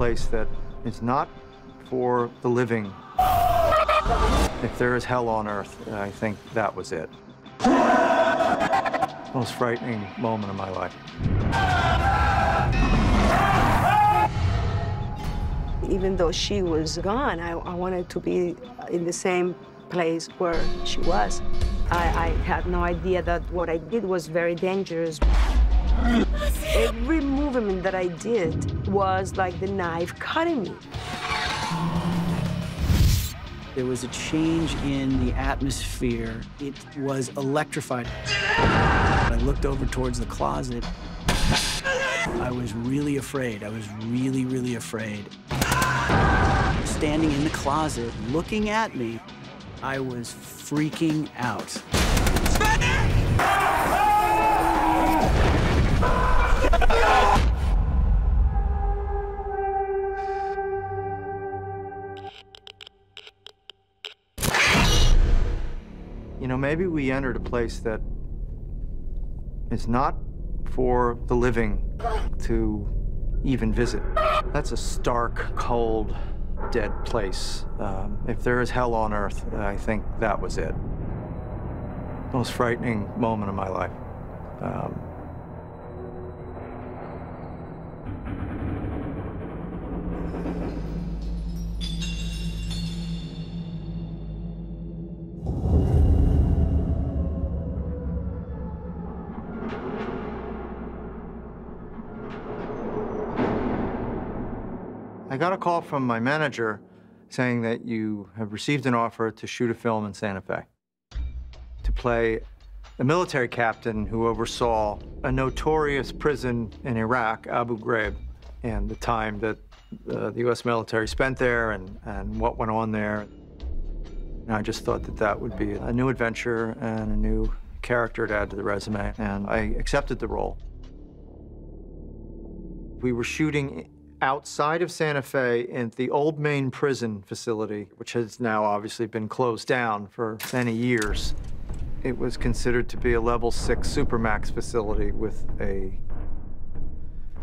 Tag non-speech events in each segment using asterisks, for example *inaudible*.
place that is not for the living. If there is hell on earth, I think that was it. Most frightening moment of my life. Even though she was gone, I, I wanted to be in the same place where she was. I, I had no idea that what I did was very dangerous. Every movement that I did was like the knife cutting me. There was a change in the atmosphere. It was electrified. I looked over towards the closet. I was really afraid. I was really, really afraid. Standing in the closet, looking at me, I was freaking out. Know, maybe we entered a place that is not for the living to even visit. That's a stark, cold, dead place. Um, if there is hell on earth, I think that was it. Most frightening moment of my life. Um, got a call from my manager saying that you have received an offer to shoot a film in Santa Fe to play a military captain who oversaw a notorious prison in Iraq, Abu Ghraib, and the time that uh, the U.S. military spent there and, and what went on there. And I just thought that that would be a new adventure and a new character to add to the resume, and I accepted the role. We were shooting outside of Santa Fe in the old main prison facility, which has now obviously been closed down for many years. It was considered to be a level six supermax facility with a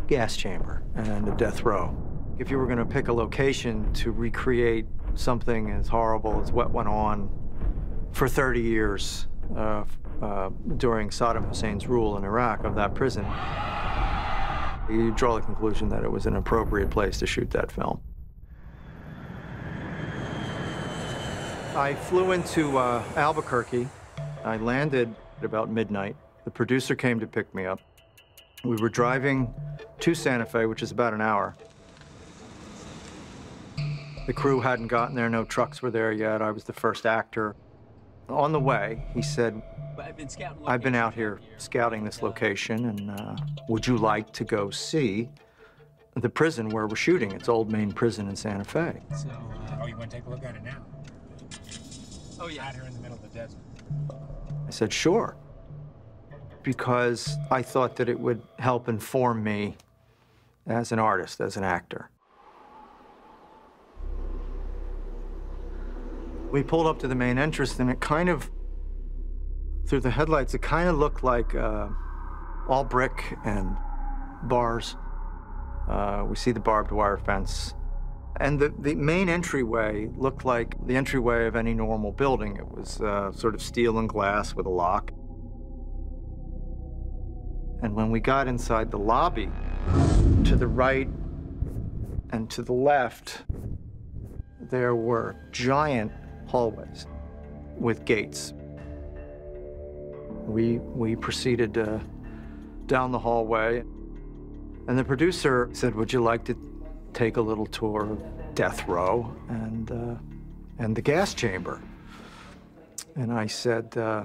gas chamber and a death row. If you were going to pick a location to recreate something as horrible as what went on for 30 years uh, uh, during Saddam Hussein's rule in Iraq of that prison, you draw the conclusion that it was an appropriate place to shoot that film. I flew into uh, Albuquerque. I landed at about midnight. The producer came to pick me up. We were driving to Santa Fe, which is about an hour. The crew hadn't gotten there, no trucks were there yet. I was the first actor. On the way, he said, I've been out here scouting this location, and uh, would you like to go see the prison where we're shooting? It's Old Main Prison in Santa Fe. So, uh, oh, you want to take a look at it now? Oh, yeah. Out here in the middle of the desert. I said, sure. Because I thought that it would help inform me as an artist, as an actor. We pulled up to the main entrance, and it kind of, through the headlights, it kind of looked like uh, all brick and bars. Uh, we see the barbed wire fence. And the, the main entryway looked like the entryway of any normal building. It was uh, sort of steel and glass with a lock. And when we got inside the lobby, to the right and to the left, there were giant hallways with gates. We, we proceeded uh, down the hallway, and the producer said, Would you like to take a little tour of death row and, uh, and the gas chamber? And I said, uh,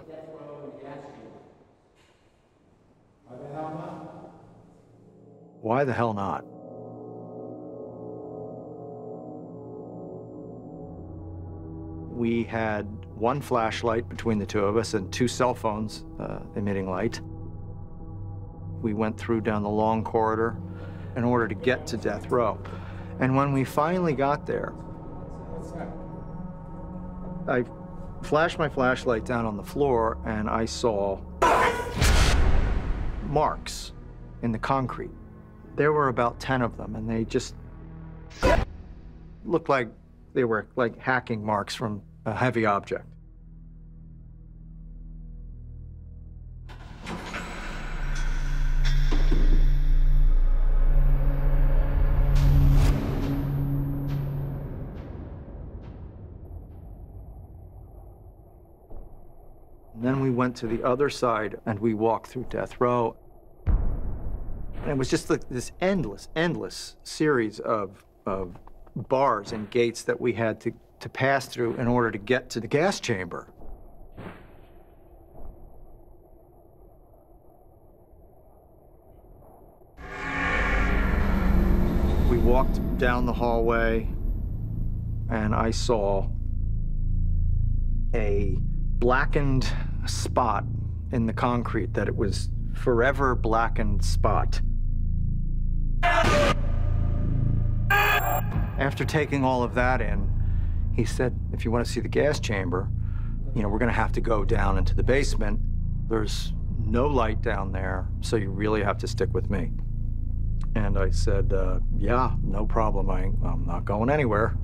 Why the hell not? We had one flashlight between the two of us and two cell phones uh, emitting light. We went through down the long corridor in order to get to death row. And when we finally got there, I flashed my flashlight down on the floor and I saw marks in the concrete. There were about 10 of them, and they just Looked like they were like hacking marks from a heavy object. Then we went to the other side and we walked through death row. And it was just like this endless, endless series of, of bars and gates that we had to, to pass through in order to get to the gas chamber. We walked down the hallway and I saw a blackened spot in the concrete that it was forever blackened spot. After taking all of that in, he said, if you want to see the gas chamber, you know, we're going to have to go down into the basement. There's no light down there, so you really have to stick with me. And I said, uh, yeah, no problem. I, I'm not going anywhere.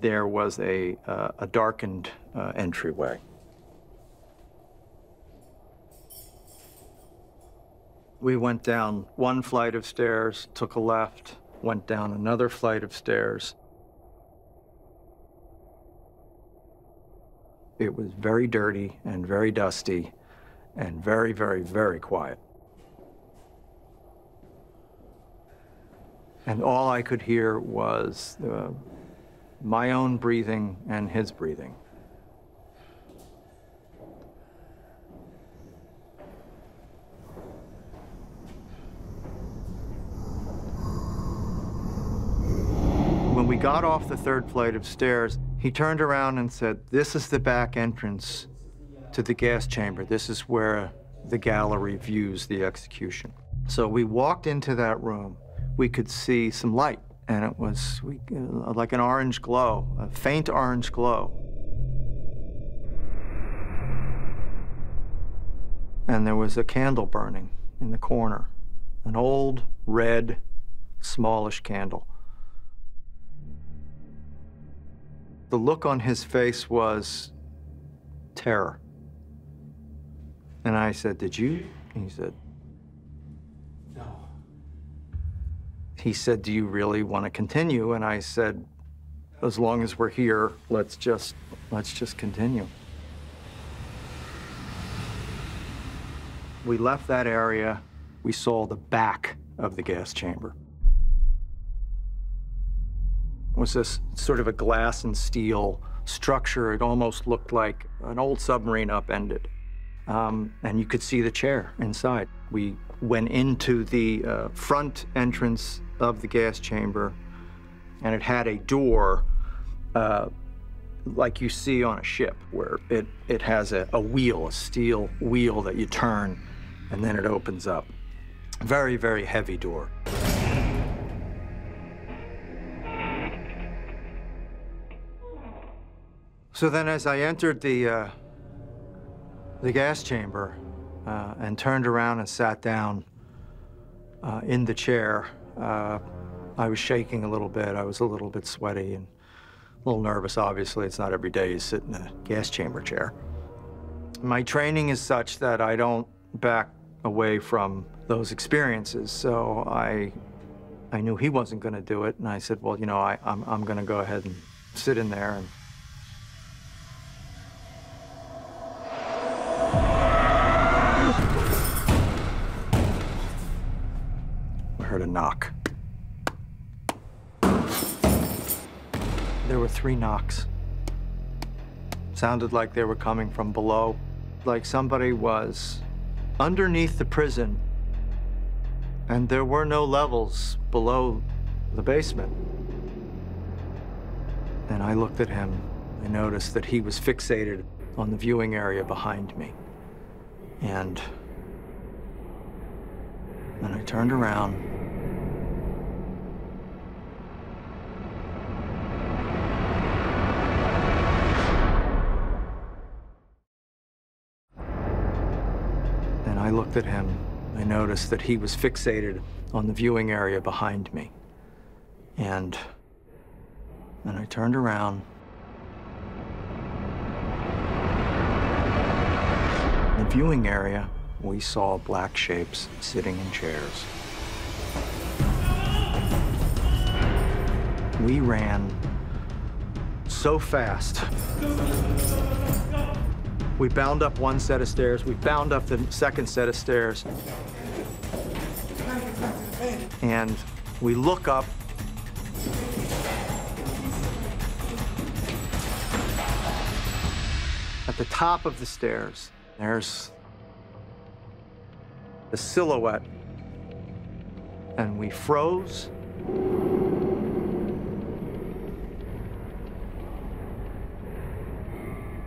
There was a, uh, a darkened uh, entryway. We went down one flight of stairs, took a left, went down another flight of stairs. It was very dirty and very dusty and very, very, very quiet. And all I could hear was the my own breathing and his breathing. When we got off the third flight of stairs, he turned around and said, This is the back entrance to the gas chamber. This is where the gallery views the execution. So we walked into that room. We could see some light and it was uh, like an orange glow, a faint orange glow. And there was a candle burning in the corner, an old, red, smallish candle. The look on his face was terror. And I said, Did you? And he said, he said, Do you really want to continue? And I said, As long as we're here, let's just let's just continue. We left that area. We saw the back of the gas chamber. It was this sort of a glass and steel structure. It almost looked like an old submarine upended. Um, and you could see the chair inside. We went into the uh, front entrance of the gas chamber, and it had a door uh, like you see on a ship, where it, it has a, a wheel, a steel wheel that you turn, and then it opens up. Very, very heavy door. So then as I entered the, uh, the gas chamber uh, and turned around and sat down uh, in the chair, uh, I was shaking a little bit. I was a little bit sweaty and a little nervous, obviously. It's not every day you sit in a gas chamber chair. My training is such that I don't back away from those experiences. So I, I knew he wasn't going to do it. And I said, well, you know, I, I'm, I'm going to go ahead and sit in there and knock. There were three knocks. Sounded like they were coming from below, like somebody was underneath the prison, and there were no levels below the basement. And I looked at him. I noticed that he was fixated on the viewing area behind me. And then I turned around I looked at him, I noticed that he was fixated on the viewing area behind me. And then I turned around. In the viewing area, we saw black shapes sitting in chairs. We ran so fast. We bound up one set of stairs, we bound up the second set of stairs. And we look up. At the top of the stairs, there's the silhouette. And we froze.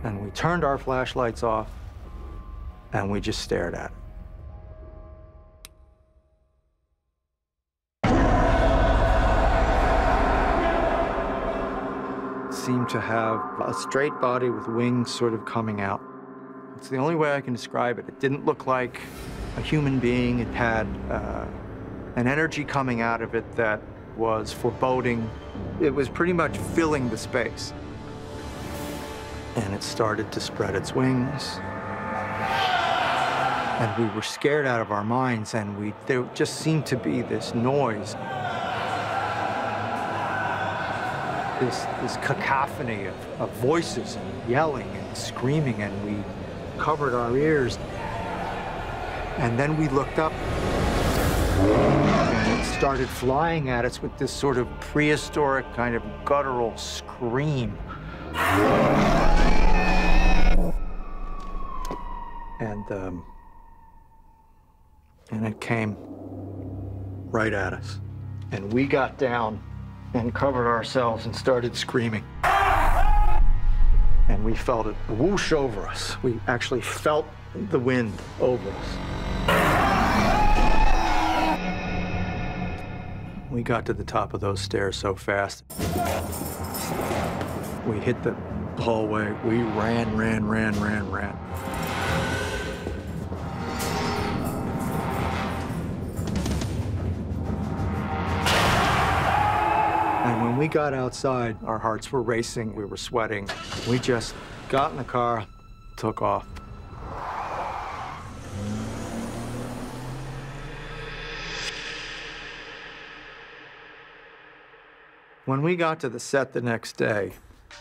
And we turned our flashlights off and we just stared at it. Seemed to have a straight body with wings sort of coming out. It's the only way I can describe it. It didn't look like a human being. It had uh, an energy coming out of it that was foreboding. It was pretty much filling the space. And it started to spread its wings. And we were scared out of our minds, and we there just seemed to be this noise. This, this cacophony of, of voices and yelling and screaming, and we covered our ears. And then we looked up, and it started flying at us with this sort of prehistoric kind of guttural scream. And, um, and it came right at us. And we got down and covered ourselves and started screaming. And we felt it whoosh over us. We actually felt the wind over us. We got to the top of those stairs so fast. We hit the hallway. We ran, ran, ran, ran, ran. We got outside, our hearts were racing, we were sweating. We just got in the car, took off. When we got to the set the next day,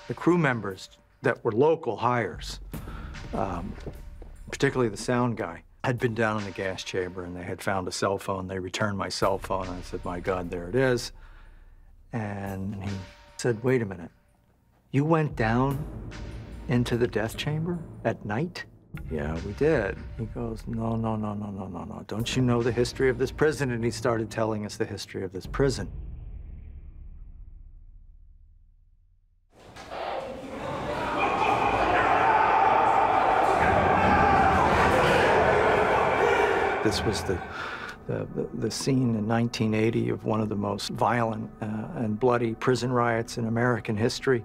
the crew members that were local hires, um, particularly the sound guy, had been down in the gas chamber and they had found a cell phone. They returned my cell phone. and I said, My God, there it is. And he said, Wait a minute. You went down into the death chamber at night? Yeah, we did. He goes, No, no, no, no, no, no, no. Don't you know the history of this prison? And he started telling us the history of this prison. This was the, the, the, scene in 1980 of one of the most violent uh, and bloody prison riots in American history.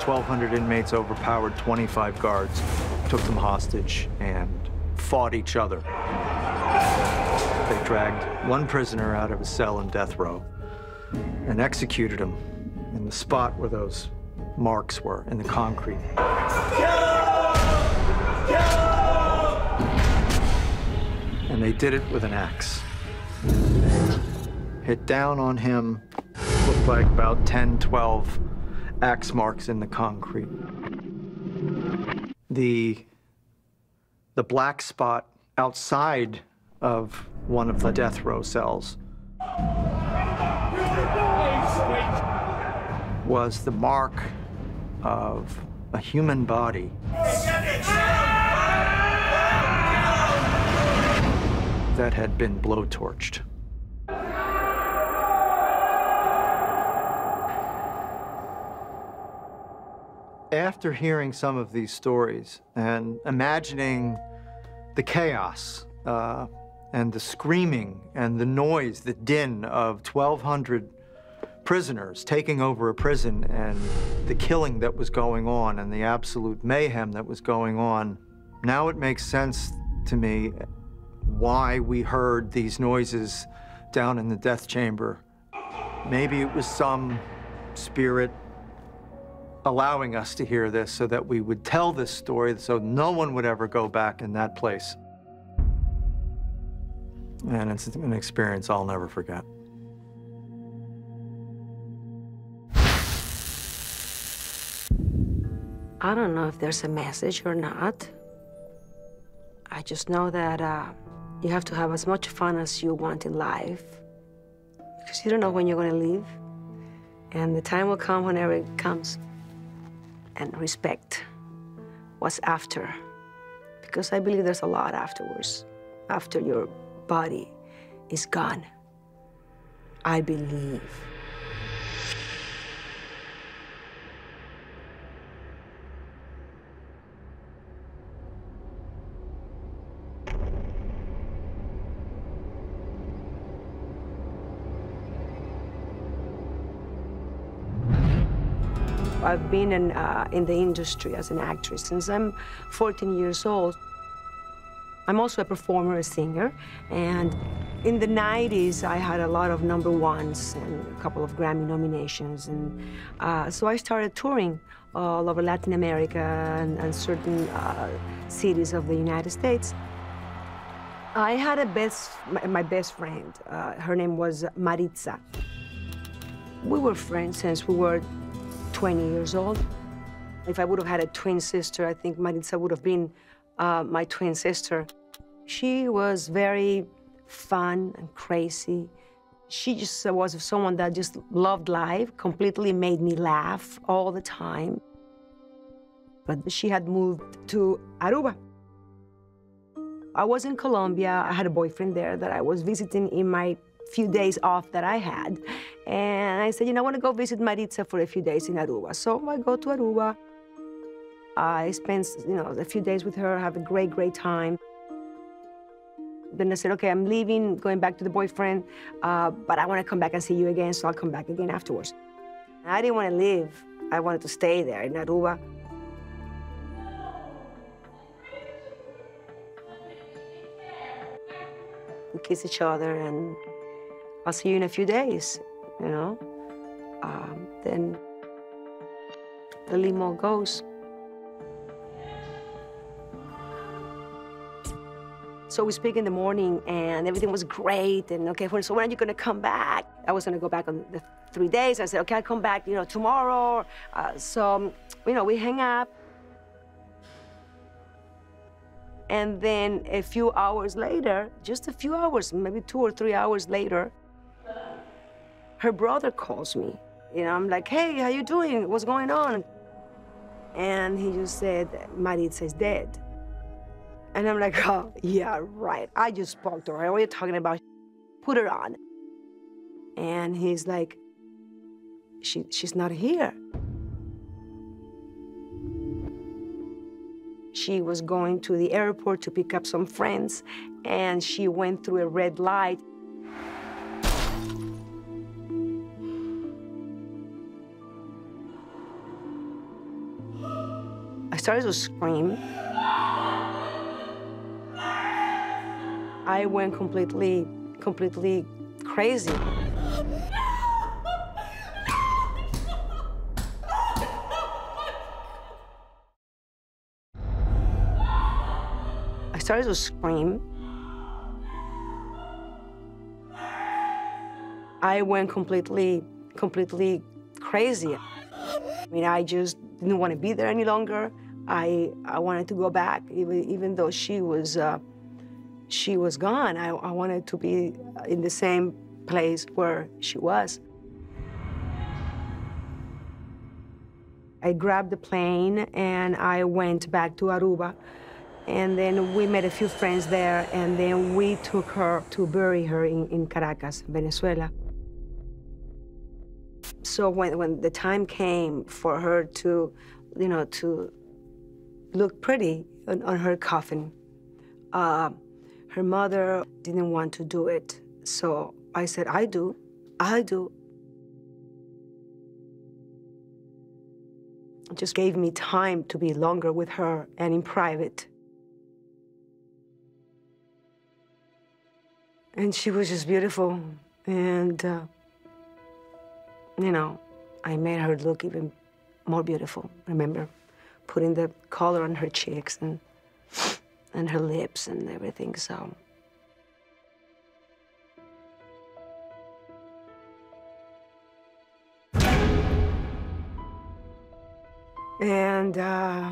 Twelve hundred inmates overpowered 25 guards, took them hostage, and fought each other. They dragged one prisoner out of his cell in death row and executed him in the spot where those marks were in the concrete. And they did it with an axe. Hit down on him, looked like about 10, 12 axe marks in the concrete. The, the black spot outside of one of the death row cells was the mark of a human body that had been blowtorched. After hearing some of these stories and imagining the chaos uh, and the screaming and the noise, the din of 1,200 prisoners, taking over a prison, and the killing that was going on and the absolute mayhem that was going on. Now it makes sense to me why we heard these noises down in the death chamber. Maybe it was some spirit allowing us to hear this so that we would tell this story so no one would ever go back in that place. And it's an experience I'll never forget. I don't know if there's a message or not. I just know that uh, you have to have as much fun as you want in life because you don't know when you're going to leave. And the time will come whenever it comes. And respect what's after. Because I believe there's a lot afterwards, after your body is gone. I believe. I've been in, uh, in the industry as an actress since I'm 14 years old. I'm also a performer, a singer, and in the 90s, I had a lot of number ones and a couple of Grammy nominations, and uh, so I started touring all over Latin America and, and certain uh, cities of the United States. I had a best, my, best friend. Uh, her name was Maritza. We were friends since we were 20 years old. If I would have had a twin sister, I think Maritza would have been uh, my twin sister. She was very fun and crazy. She just was someone that just loved life, completely made me laugh all the time. But she had moved to Aruba. I was in Colombia. I had a boyfriend there that I was visiting in my few days off that I had. And I said, you know, I want to go visit Maritza for a few days in Aruba. So I go to Aruba. I spend, you know, a few days with her, have a great, great time. Then I said, okay, I'm leaving, going back to the boyfriend, uh, but I want to come back and see you again, so I'll come back again afterwards. I didn't want to leave. I wanted to stay there in Aruba. We kiss each other and I'll see you in a few days, you know. Um, then the limo goes. So we speak in the morning, and everything was great. And okay, so when are you going to come back? I was going to go back on the three days. I said, okay, I'll come back, you know, tomorrow. Uh, so, you know, we hang up. And then a few hours later, just a few hours, maybe two or three hours later, her brother calls me. You know, I'm like, hey, how you doing? What's going on? And he just said, Maritza is dead. And I'm like, oh, yeah, right. I just spoke to her. What are you talking about? Put her on. And he's like, she, she's not here. She was going to the airport to pick up some friends, and she went through a red light started to scream. I went completely, completely crazy. I started to scream. I went completely, completely crazy. I mean, I just didn't want to be there any longer. I, I wanted to go back, even, even though she was, uh, she was gone. I, I wanted to be in the same place where she was. I grabbed the plane and I went back to Aruba. And then we met a few friends there, and then we took her to bury her in, in Caracas, Venezuela. So when, when the time came for her to, you know, to look pretty on, on her coffin. Uh, her mother didn't want to do it, so I said, I do, I do. It just gave me time to be longer with her and in private. And she was just beautiful. And, uh, you know, I made her look even more beautiful, remember? Putting the color on her cheeks and, and her lips and everything, so. And, uh,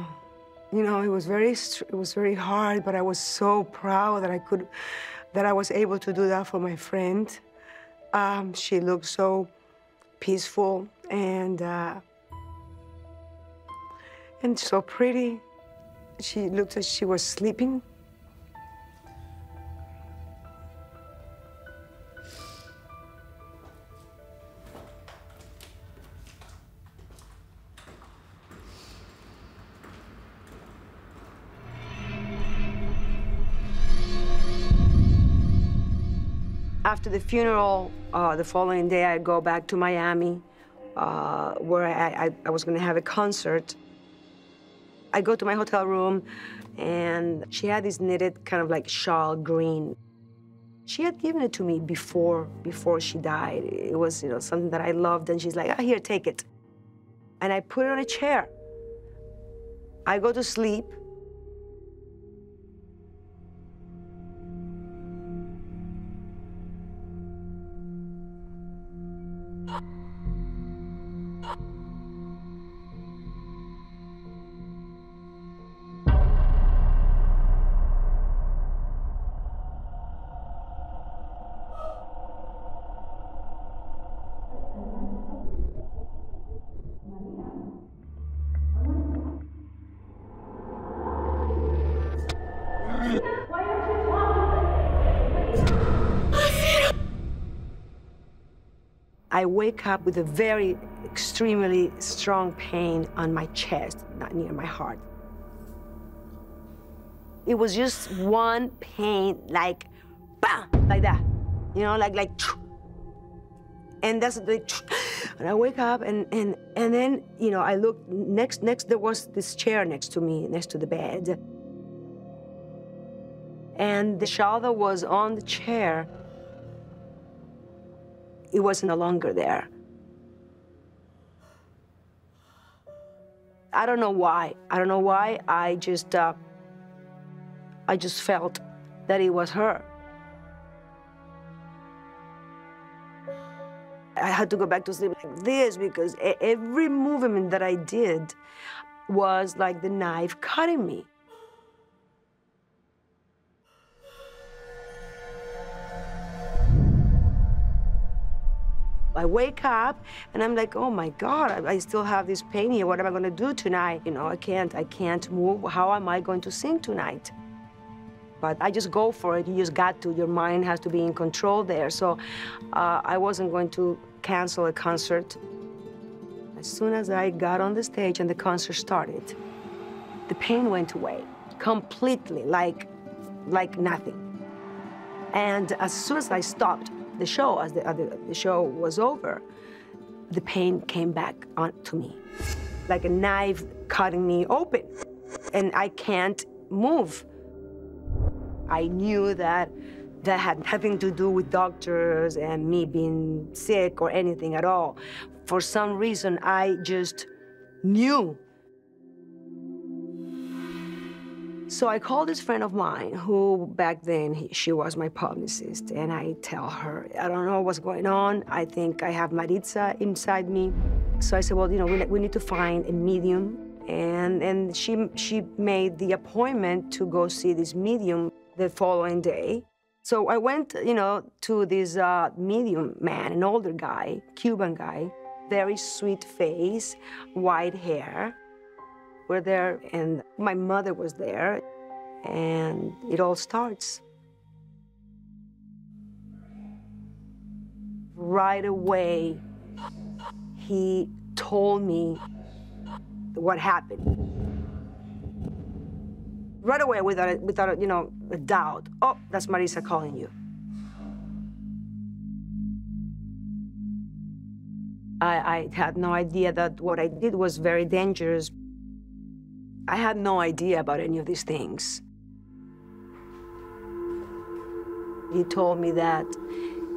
you know, it was very, it was very hard, but I was so proud that I could, that I was able to do that for my friend. Um, she looked so peaceful and uh, and so pretty. She looked as she was sleeping. After the funeral, uh, the following day, I go back to Miami, uh, where I, I, I was going to have a concert. I go to my hotel room, and she had this knitted kind of like shawl green. She had given it to me before before she died. It was you know something that I loved, and she's like, "Ah, here, take it." And I put it on a chair. I go to sleep. Wake up with a very extremely strong pain on my chest, not near my heart. It was just one pain, like, bam, like that, you know, like like, and that's the, and I wake up and and and then you know I look next next there was this chair next to me next to the bed, and the that was on the chair it was no longer there. I don't know why. I don't know why. I just, uh, I just felt that it was her. I had to go back to sleep like this because every movement that I did was like the knife cutting me. I wake up and I'm like, oh my God, I, I still have this pain here. What am I going to do tonight? You know, I can't, I can't move. How am I going to sing tonight? But I just go for it. You just got to. Your mind has to be in control there. So uh, I wasn't going to cancel a concert. As soon as I got on the stage and the concert started, the pain went away completely, like, like nothing. And as soon as I stopped, the show, as the, uh, the, show was over, the pain came back on to me, like a knife cutting me open, and I can't move. I knew that that had nothing to do with doctors and me being sick or anything at all. For some reason, I just knew So I called this friend of mine who back then he, she was my publicist and I tell her, I don't know what's going on. I think I have Maritza inside me. So I said, well, you know, we, we need to find a medium. And, and she, she made the appointment to go see this medium the following day. So I went, you know, to this uh, medium man, an older guy, Cuban guy, very sweet face, white hair were there, and my mother was there, and it all starts. Right away, he told me what happened. Right away, without, a, without a, you know, a doubt. Oh, that's Maritza calling you. I, I had no idea that what I did was very dangerous. I had no idea about any of these things. He told me that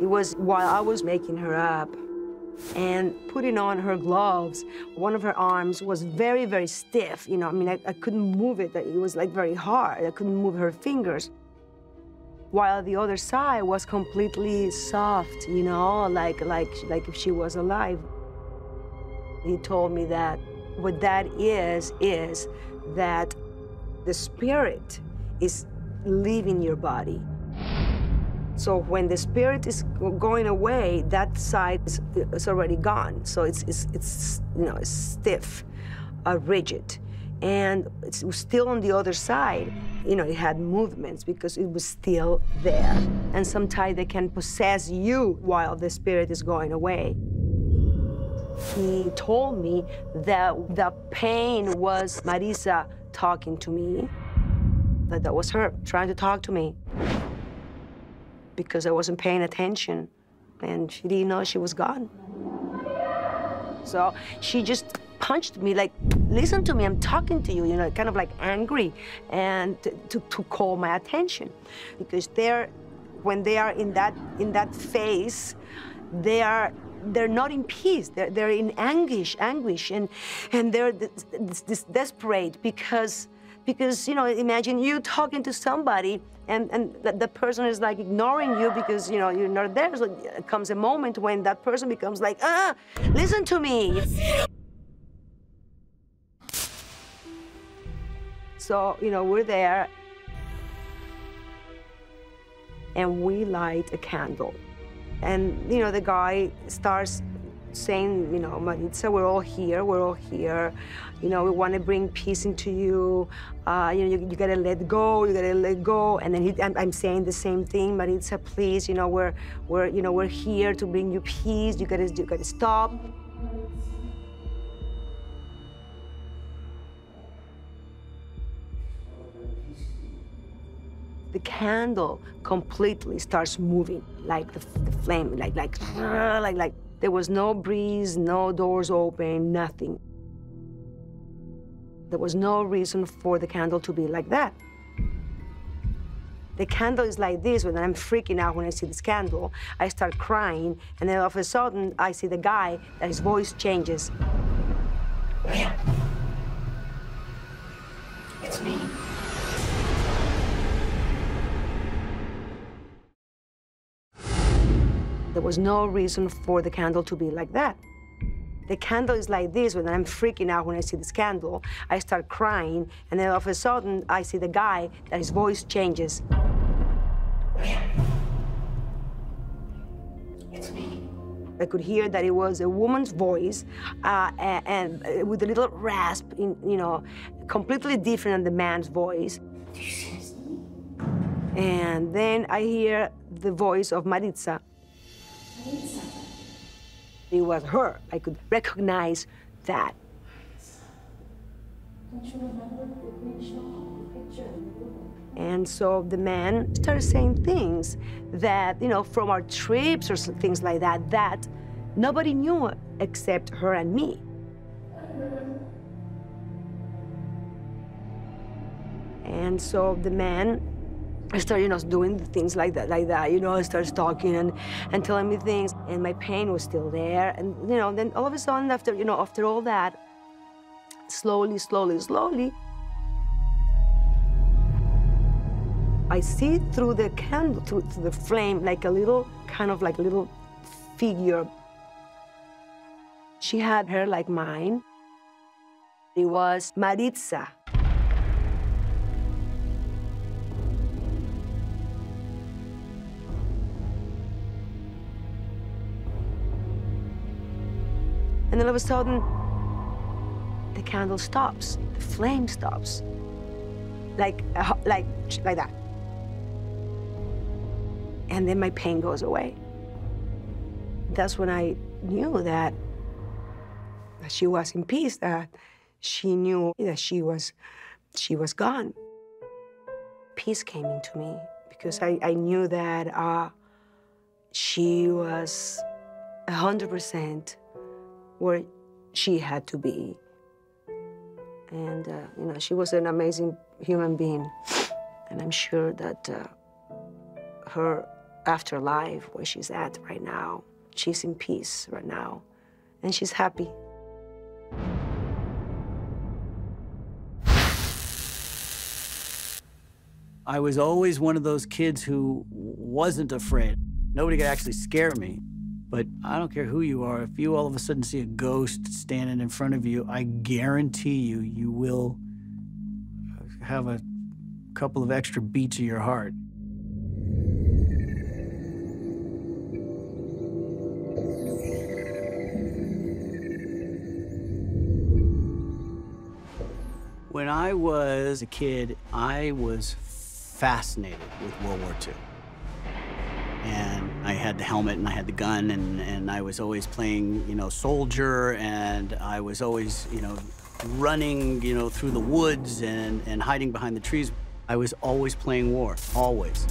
it was while I was making her up and putting on her gloves, one of her arms was very, very stiff. You know, I mean, I, I couldn't move it. It was like very hard. I couldn't move her fingers. While the other side was completely soft, you know, like, like, like if she was alive. He told me that what that is, is that the spirit is leaving your body. So when the spirit is going away, that side is, is already gone. So it's, it's, it's you know, it's stiff, uh, rigid. And it's still on the other side. You know, it had movements because it was still there. And sometimes they can possess you while the spirit is going away. He told me that the pain was Maritza talking to me, that that was her trying to talk to me. Because I wasn't paying attention and she didn't know she was gone. So she just punched me like, listen to me, I'm talking to you, you know, kind of like angry and to, to call my attention. Because they're, when they are in that, in that phase, they are they're not in peace. They're, they're in anguish, anguish, and and they're this, this desperate because because you know imagine you talking to somebody and, and the, the, person is like ignoring you because you know you're not there. So comes a moment when that person becomes like, ah, listen to me. So you know we're there, and we light a candle, and you know the guy starts saying, you know, Maritza, we're all here, we're all here. You know, we want to bring peace into you. Uh, you know, you, you, gotta let go, you gotta let go. And then he, I'm, I'm, saying the same thing, Maritza, please, you know, we're, we're, you know, we're here to bring you peace. You gotta, you gotta stop. Candle completely starts moving, like the, the flame, like, like, *laughs* like, like, there was no breeze, no doors open, nothing. There was no reason for the candle to be like that. The candle is like this, when I'm freaking out when I see this candle. I start crying, and then all of a sudden, I see the guy, and his voice changes. It's There was no reason for the candle to be like that. The candle is like this, when I'm freaking out when I see this candle. I start crying, and then all of a sudden, I see the guy, that his voice changes. It's me. I could hear that it was a woman's voice, uh, and, and, with a little rasp, in, you know, completely different than the man's voice. And then I hear the voice of Maritza. It was her. I could recognize that. And so the man started saying things that, you know, from our trips or things like that, that nobody knew except her and me. And so the man I started, you know, doing things like that, like that. You know, I started talking and, and telling me things, and my pain was still there. And you know, then all of a sudden, after you know, after all that, slowly, slowly, slowly, I see through the candle, through, through the flame, like a little, kind of like a little figure. She had hair like mine. It was Maritza. All of a sudden, the candle stops, the flame stops. Like, uh, like, like that. And then my pain goes away. That's when I knew that, that she was in peace, that she knew that she was, she was gone. Peace came into me because I, I knew that uh, she was 100% where she had to be. And, uh, you know, she was an amazing human being. And I'm sure that uh, her afterlife, where she's at right now, she's in peace right now. And she's happy. I was always one of those kids who wasn't afraid. Nobody could actually scare me. But I don't care who you are, if you all of a sudden see a ghost standing in front of you, I guarantee you, you will have a couple of extra beats of your heart. When I was a kid, I was fascinated with World War II. And I had the helmet and I had the gun and, and I was always playing, you know, soldier and I was always, you know, running, you know, through the woods and, and hiding behind the trees. I was always playing war, always.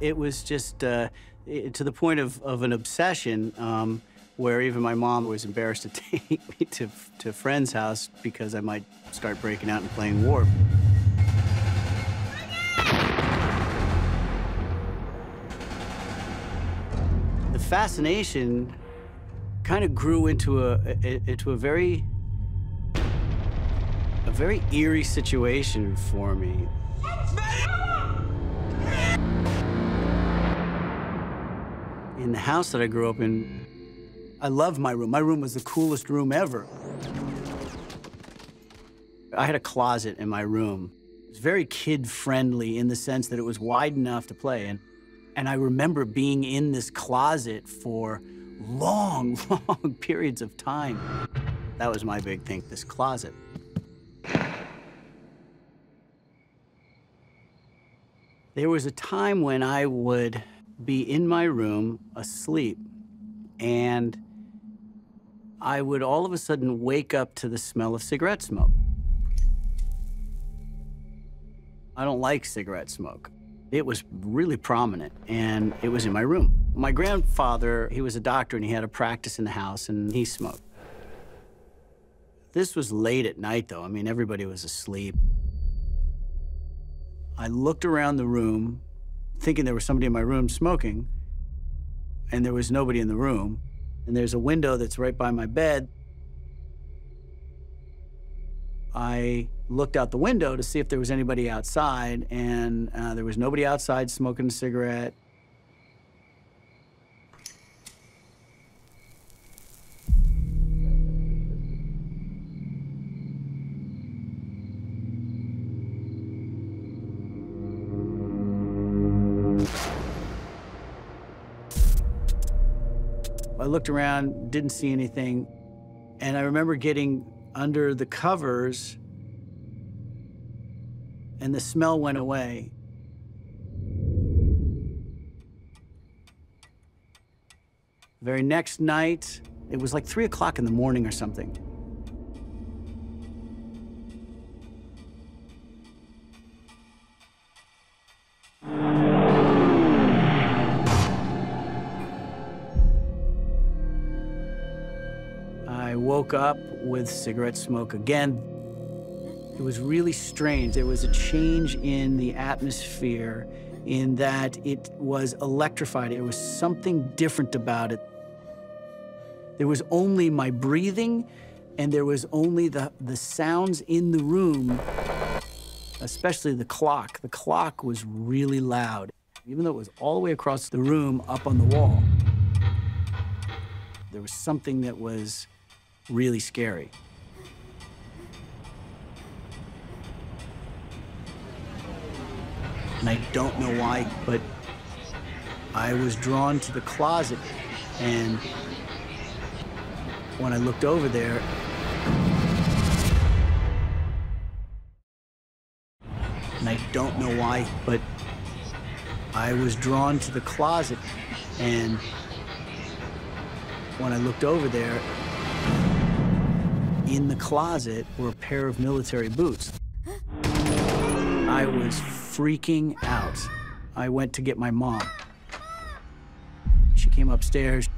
It was just uh, to the point of, of an obsession um, where even my mom was embarrassed to *laughs* take me to, to a friend's house because I might start breaking out and playing war. Fascination kind of grew into a, into a very a very eerie situation for me. In the house that I grew up in, I loved my room. My room was the coolest room ever. I had a closet in my room. It was very kid-friendly in the sense that it was wide enough to play in. And I remember being in this closet for long, *laughs* long periods of time. That was my big thing, this closet. There was a time when I would be in my room asleep and I would all of a sudden wake up to the smell of cigarette smoke. I don't like cigarette smoke. It was really prominent and it was in my room. My grandfather, he was a doctor and he had a practice in the house and he smoked. This was late at night though. I mean, everybody was asleep. I looked around the room thinking there was somebody in my room smoking, and there was nobody in the room. And there's a window that's right by my bed. I looked out the window to see if there was anybody outside, and uh, there was nobody outside smoking a cigarette. I looked around, didn't see anything, and I remember getting under the covers and the smell went away. The very next night, it was like three o'clock in the morning or something. I woke up with cigarette smoke again. It was really strange. There was a change in the atmosphere in that it was electrified. There was something different about it. There was only my breathing and there was only the, the sounds in the room, especially the clock. The clock was really loud, even though it was all the way across the room up on the wall. There was something that was really scary. And I don't know why, but I was drawn to the closet and when I looked over there, and I don't know why, but I was drawn to the closet and when I looked over there, in the closet were a pair of military boots. I was freaking out. I went to get my mom. She came upstairs.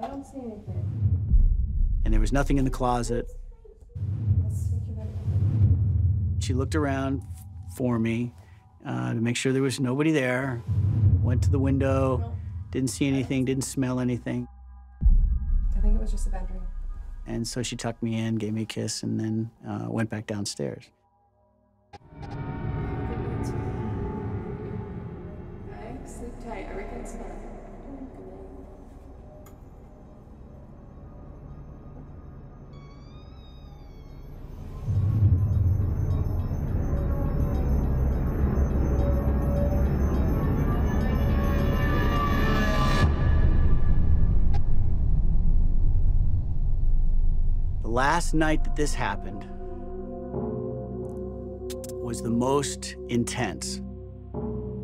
I don't see anything. And there was nothing in the closet. She looked around for me uh, to make sure there was nobody there. Went to the window, didn't see anything, didn't smell anything. I think it was just a bedroom. And so she tucked me in, gave me a kiss, and then uh, went back downstairs. Last night that this happened was the most intense.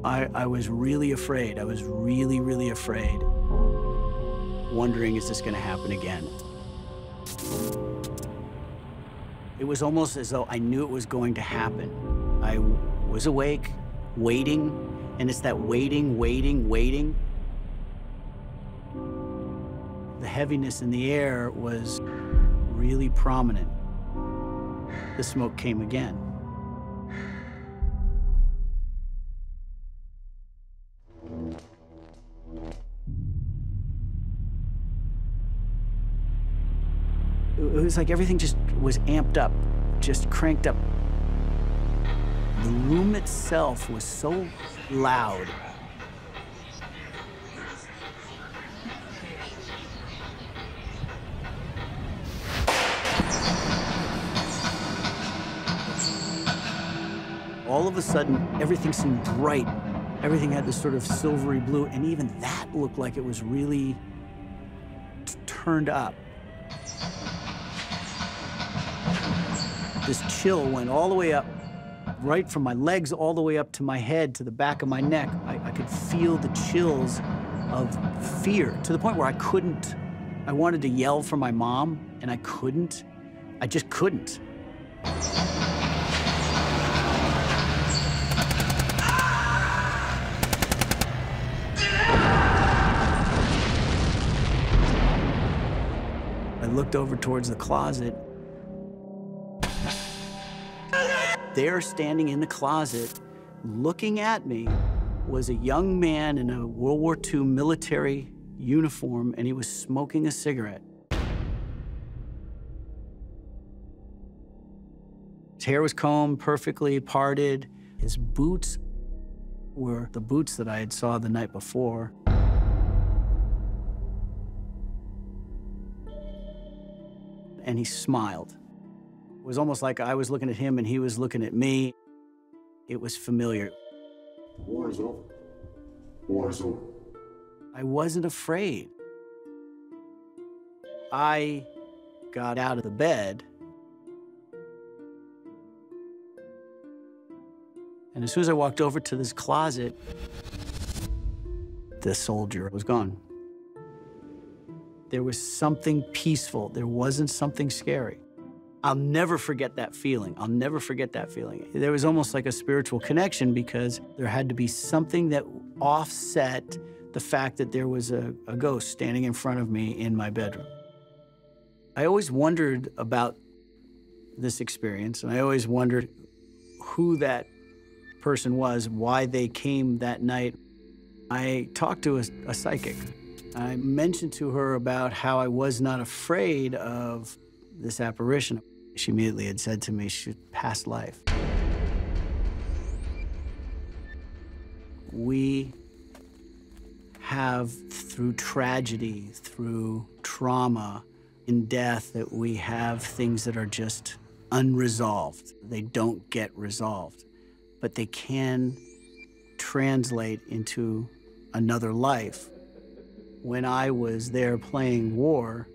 I, I was really afraid. I was really, really afraid, wondering, is this going to happen again? It was almost as though I knew it was going to happen. I was awake, waiting, and it's that waiting, waiting, waiting. The heaviness in the air was really prominent. The smoke came again. It was like everything just was amped up, just cranked up. The room itself was so loud. All of a sudden, everything seemed bright. Everything had this sort of silvery blue, and even that looked like it was really turned up. This chill went all the way up, right from my legs all the way up to my head, to the back of my neck. I, I could feel the chills of fear to the point where I couldn't. I wanted to yell for my mom, and I couldn't. I just couldn't. Looked over towards the closet. There, standing in the closet, looking at me, was a young man in a World War II military uniform, and he was smoking a cigarette. His hair was combed perfectly, parted. His boots were the boots that I had saw the night before. And he smiled. It was almost like I was looking at him and he was looking at me. It was familiar. War is over. War is over. I wasn't afraid. I got out of the bed. And as soon as I walked over to this closet, the soldier was gone. There was something peaceful. There wasn't something scary. I'll never forget that feeling. I'll never forget that feeling. There was almost like a spiritual connection because there had to be something that offset the fact that there was a, a ghost standing in front of me in my bedroom. I always wondered about this experience, and I always wondered who that person was, why they came that night. I talked to a, a psychic. I mentioned to her about how I was not afraid of this apparition. She immediately had said to me she past life. We have, through tragedy, through trauma, in death, that we have things that are just unresolved. They don't get resolved, but they can translate into another life when I was there playing war.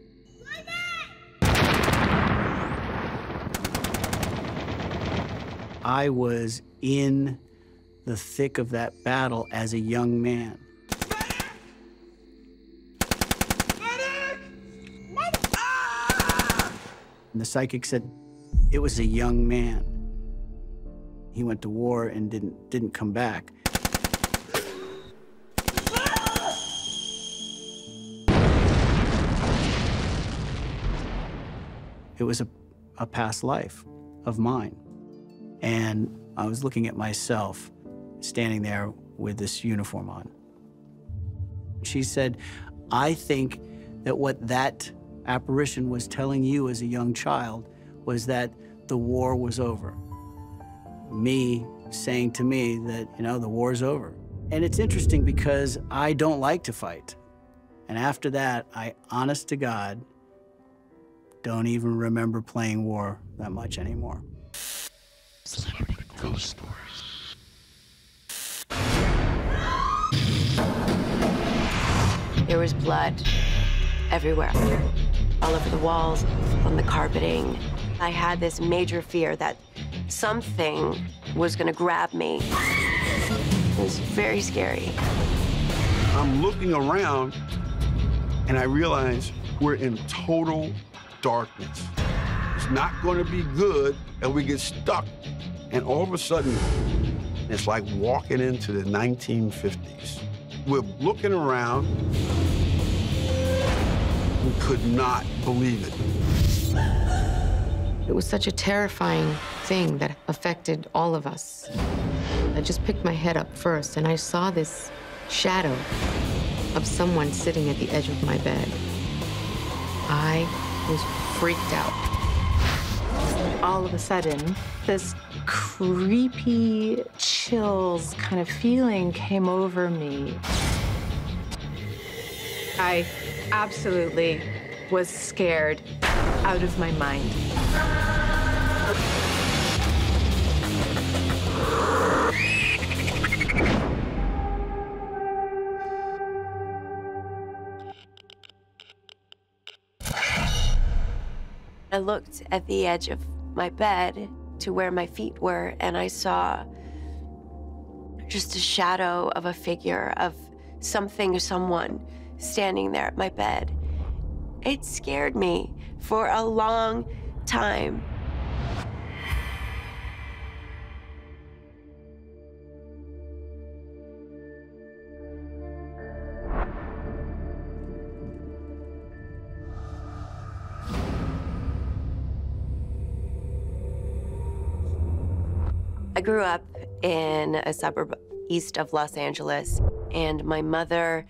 I was in the thick of that battle as a young man. The psychic said it was a young man. He went to war and didn't didn't come back. It was a, a past life of mine. And I was looking at myself standing there with this uniform on. She said, I think that what that apparition was telling you as a young child was that the war was over. Me saying to me that, you know, the war's over. And it's interesting because I don't like to fight. And after that, I, honest to God, don't even remember playing war that much anymore. Celebrity ghost stories. There was blood everywhere, all over the walls, on the carpeting. I had this major fear that something was gonna grab me. It was very scary. I'm looking around and I realize we're in total darkness. It's not going to be good and we get stuck. And all of a sudden, it's like walking into the 1950s. We're looking around. We could not believe it. It was such a terrifying thing that affected all of us. I just picked my head up first and I saw this shadow of someone sitting at the edge of my bed. I was freaked out. all of a sudden, this creepy chills kind of feeling came over me. I absolutely was scared out of my mind. I looked at the edge of my bed to where my feet were, and I saw just a shadow of a figure, of something or someone standing there at my bed. It scared me for a long time. I grew up in a suburb east of Los Angeles, and my mother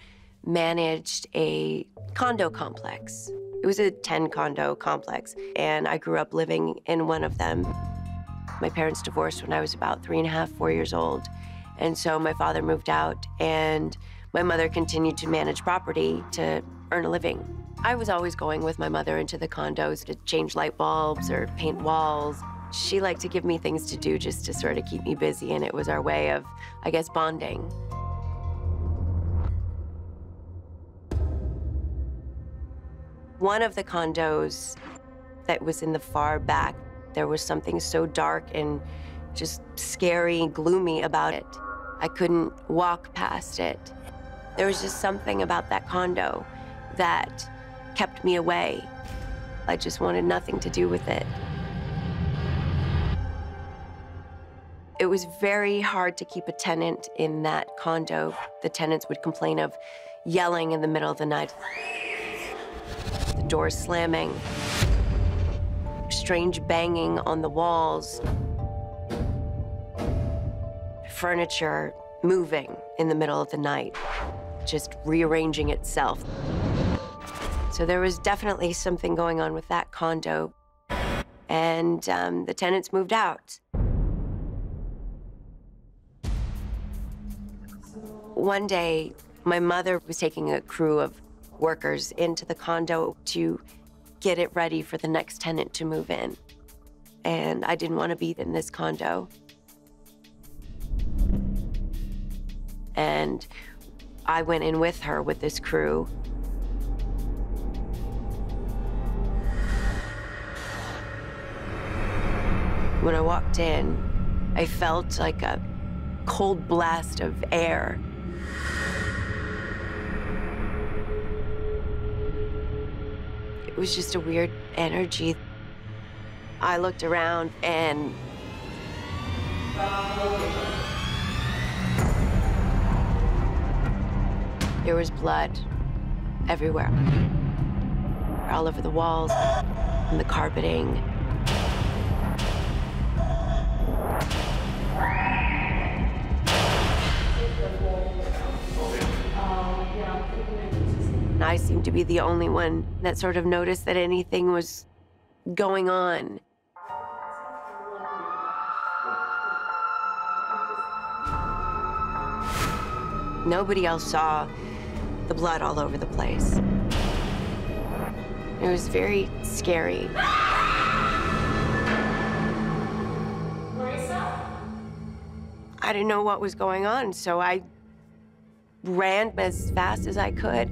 managed a condo complex. It was a 10 condo complex, and I grew up living in one of them. My parents divorced when I was about three and a half, four years old. And so my father moved out, and my mother continued to manage property to earn a living. I was always going with my mother into the condos to change light bulbs or paint walls. She liked to give me things to do just to sort of keep me busy, and it was our way of, I guess, bonding. One of the condos that was in the far back, there was something so dark and just scary gloomy about it. I couldn't walk past it. There was just something about that condo that kept me away. I just wanted nothing to do with it. It was very hard to keep a tenant in that condo. The tenants would complain of yelling in the middle of the night, the doors slamming, strange banging on the walls, furniture moving in the middle of the night, just rearranging itself. So there was definitely something going on with that condo. And um, the tenants moved out. One day, my mother was taking a crew of workers into the condo to get it ready for the next tenant to move in. And I didn't want to be in this condo. And I went in with her with this crew. When I walked in, I felt like a cold blast of air. It was just a weird energy. I looked around and there was blood everywhere, all over the walls, and the carpeting. And I seemed to be the only one that sort of noticed that anything was going on. Nobody else saw the blood all over the place. It was very scary. I didn't know what was going on, so I ran as fast as I could.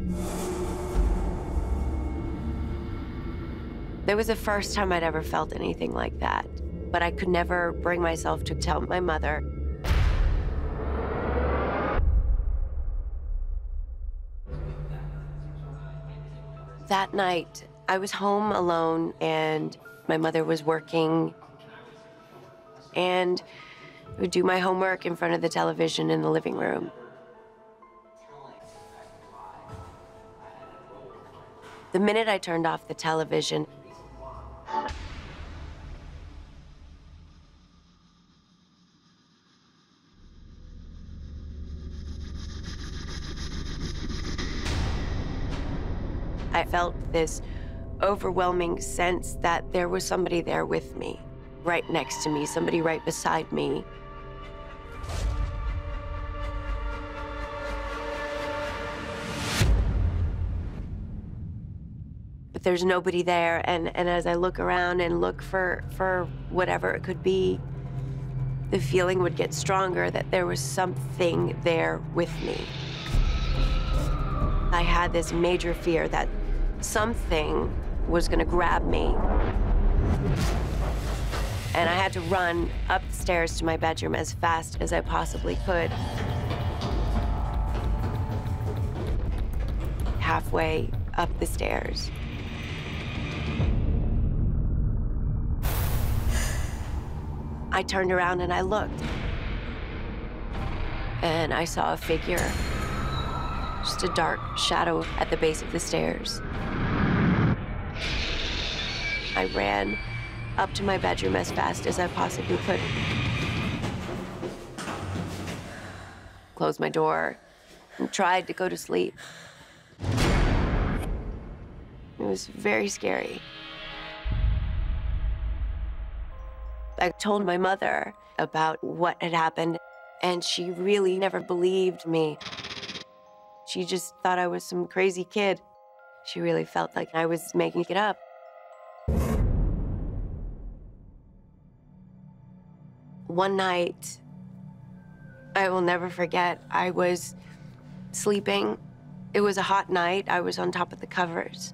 That was the first time I'd ever felt anything like that, but I could never bring myself to tell my mother. That night, I was home alone and my mother was working and I would do my homework in front of the television in the living room. The minute I turned off the television, I felt this overwhelming sense that there was somebody there with me, right next to me, somebody right beside me. But there's nobody there, and, and as I look around and look for, for whatever it could be, the feeling would get stronger that there was something there with me. I had this major fear that something was gonna grab me. And I had to run up the stairs to my bedroom as fast as I possibly could. Halfway up the stairs. I turned around and I looked. And I saw a figure just a dark shadow at the base of the stairs. I ran up to my bedroom as fast as I possibly could. Closed my door and tried to go to sleep. It was very scary. I told my mother about what had happened, and she really never believed me. She just thought I was some crazy kid. She really felt like I was making it up. One night, I will never forget, I was sleeping. It was a hot night. I was on top of the covers.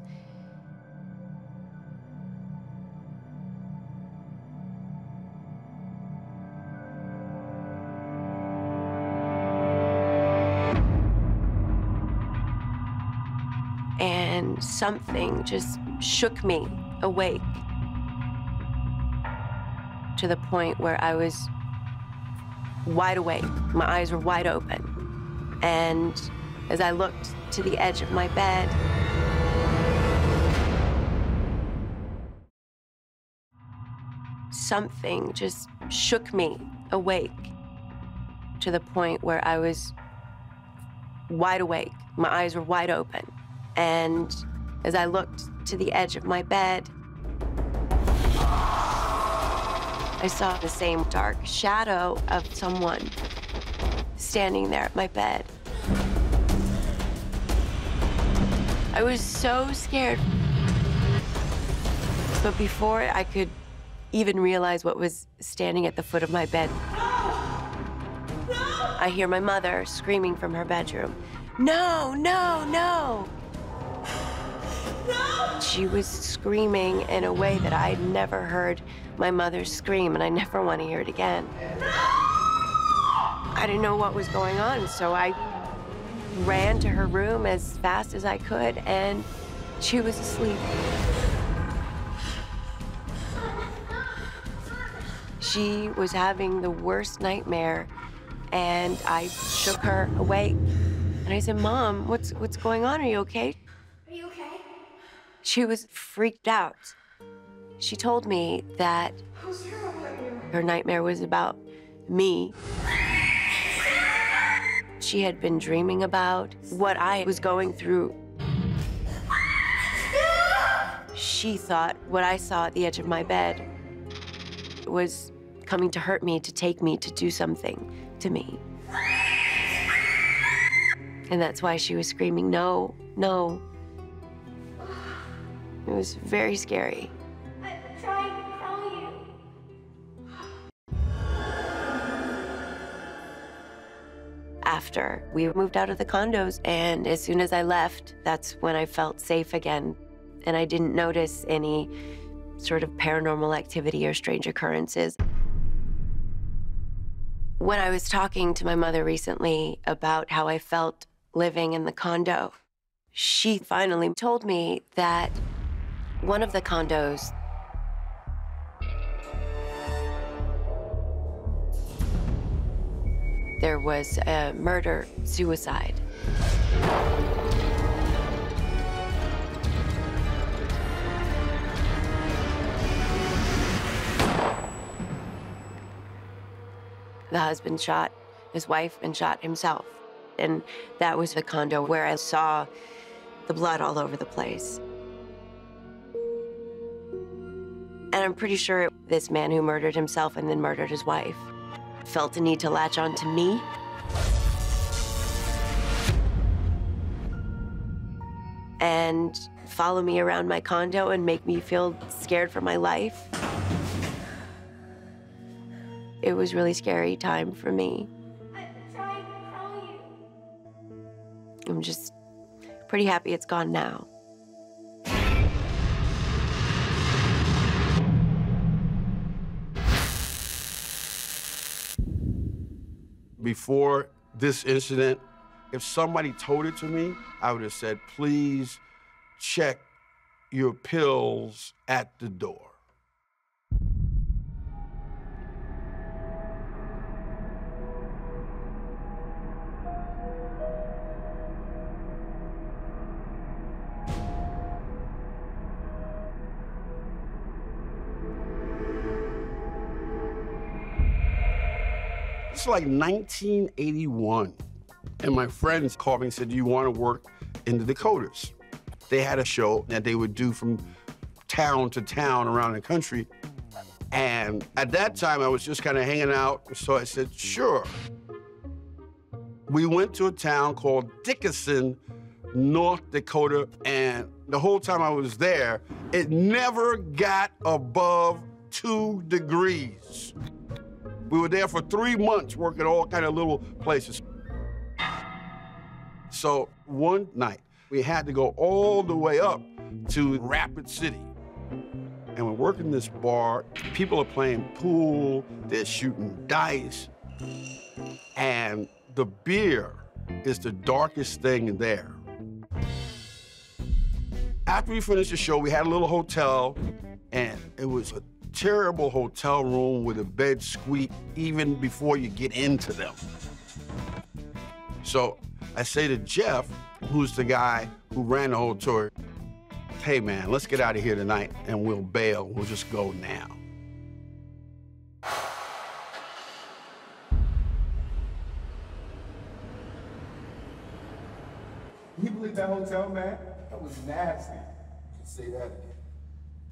Something just shook me awake to the point where I was wide awake. My eyes were wide open. And as I looked to the edge of my bed, something just shook me awake to the point where I was wide awake. My eyes were wide open. And as I looked to the edge of my bed, I saw the same dark shadow of someone standing there at my bed. I was so scared. But before I could even realize what was standing at the foot of my bed, I hear my mother screaming from her bedroom, No, no, no. She was screaming in a way that I'd never heard my mother scream, and I never want to hear it again. I didn't know what was going on, so I ran to her room as fast as I could, and she was asleep. She was having the worst nightmare, and I shook her awake. And I said, Mom, what's, what's going on? Are you okay? She was freaked out. She told me that her nightmare was about me. She had been dreaming about what I was going through. She thought what I saw at the edge of my bed was coming to hurt me, to take me, to do something to me. And that's why she was screaming, no, no. It was very scary. After we moved out of the condos, and as soon as I left, that's when I felt safe again. And I didn't notice any sort of paranormal activity or strange occurrences. When I was talking to my mother recently about how I felt living in the condo, she finally told me that one of the condos there was a murder suicide. The husband shot his wife and shot himself. And that was the condo where I saw the blood all over the place. And I'm pretty sure this man who murdered himself and then murdered his wife felt a need to latch on to me. And follow me around my condo and make me feel scared for my life. It was really scary time for me. I'm just pretty happy it's gone now. Before this incident, if somebody told it to me, I would have said, please check your pills at the door. It's like 1981. And my friends called me and said, Do you want to work in the Dakotas? They had a show that they would do from town to town around the country. And at that time, I was just kind of hanging out. So I said, Sure. We went to a town called Dickinson, North Dakota. And the whole time I was there, it never got above two degrees. We were there for three months working all kind of little places. So one night, we had to go all the way up to Rapid City. And we're working this bar. People are playing pool, they're shooting dice. And the beer is the darkest thing there. After we finished the show, we had a little hotel, and it was a terrible hotel room with a bed squeak even before you get into them. So I say to Jeff, who's the guy who ran the whole tour, hey man, let's get out of here tonight and we'll bail. We'll just go now. You believe that hotel, man? That was nasty. You can say that again.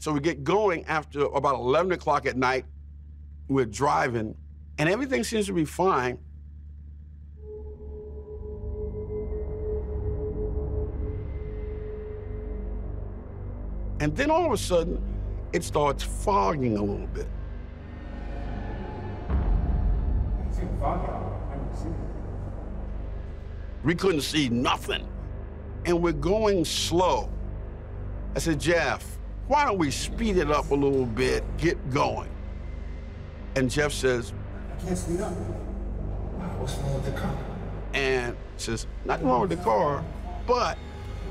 So we get going after about 11 o'clock at night. We're driving, and everything seems to be fine. And then all of a sudden, it starts fogging a little bit. We couldn't see nothing. And we're going slow. I said, Jeff, why don't we speed it up a little bit, get going? And Jeff says, I can't speed up. What's wrong with the car? And says, nothing wrong with the car, but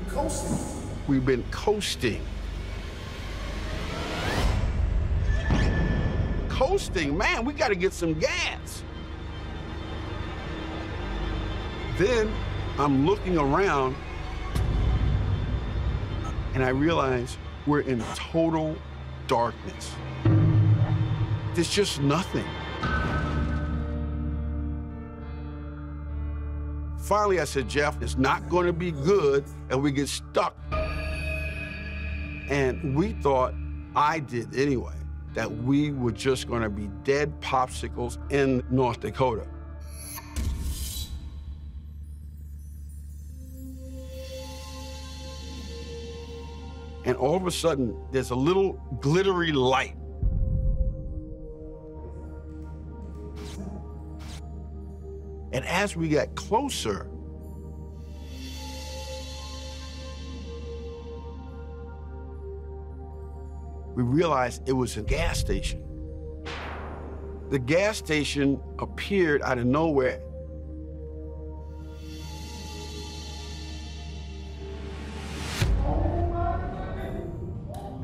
coasting. we've been coasting. Coasting, man, we gotta get some gas. Then I'm looking around and I realize we're in total darkness. There's just nothing. Finally, I said, Jeff, it's not going to be good, and we get stuck. And we thought, I did anyway, that we were just going to be dead popsicles in North Dakota. And all of a sudden, there's a little glittery light. And as we got closer, we realized it was a gas station. The gas station appeared out of nowhere.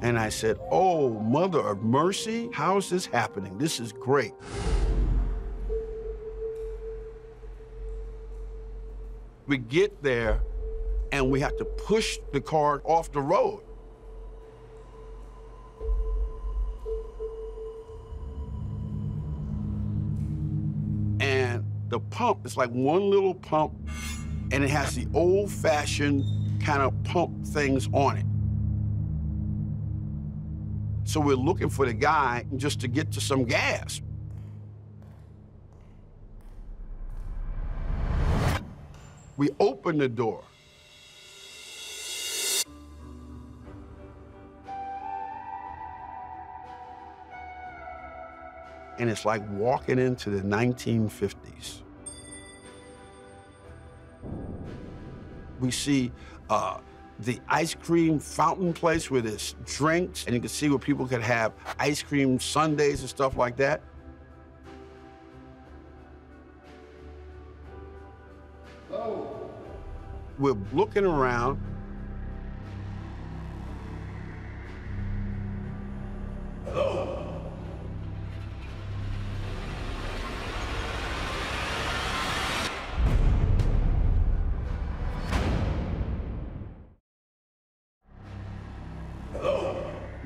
And I said, Oh, Mother of Mercy, how is this happening? This is great. We get there and we have to push the car off the road. And the pump is like one little pump and it has the old fashioned kind of pump things on it. So we're looking for the guy just to get to some gas. We open the door. And it's like walking into the 1950s. We see uh, the ice cream fountain place where there's drinks, and you can see where people could have ice cream sundaes and stuff like that. Oh. We're looking around. Oh.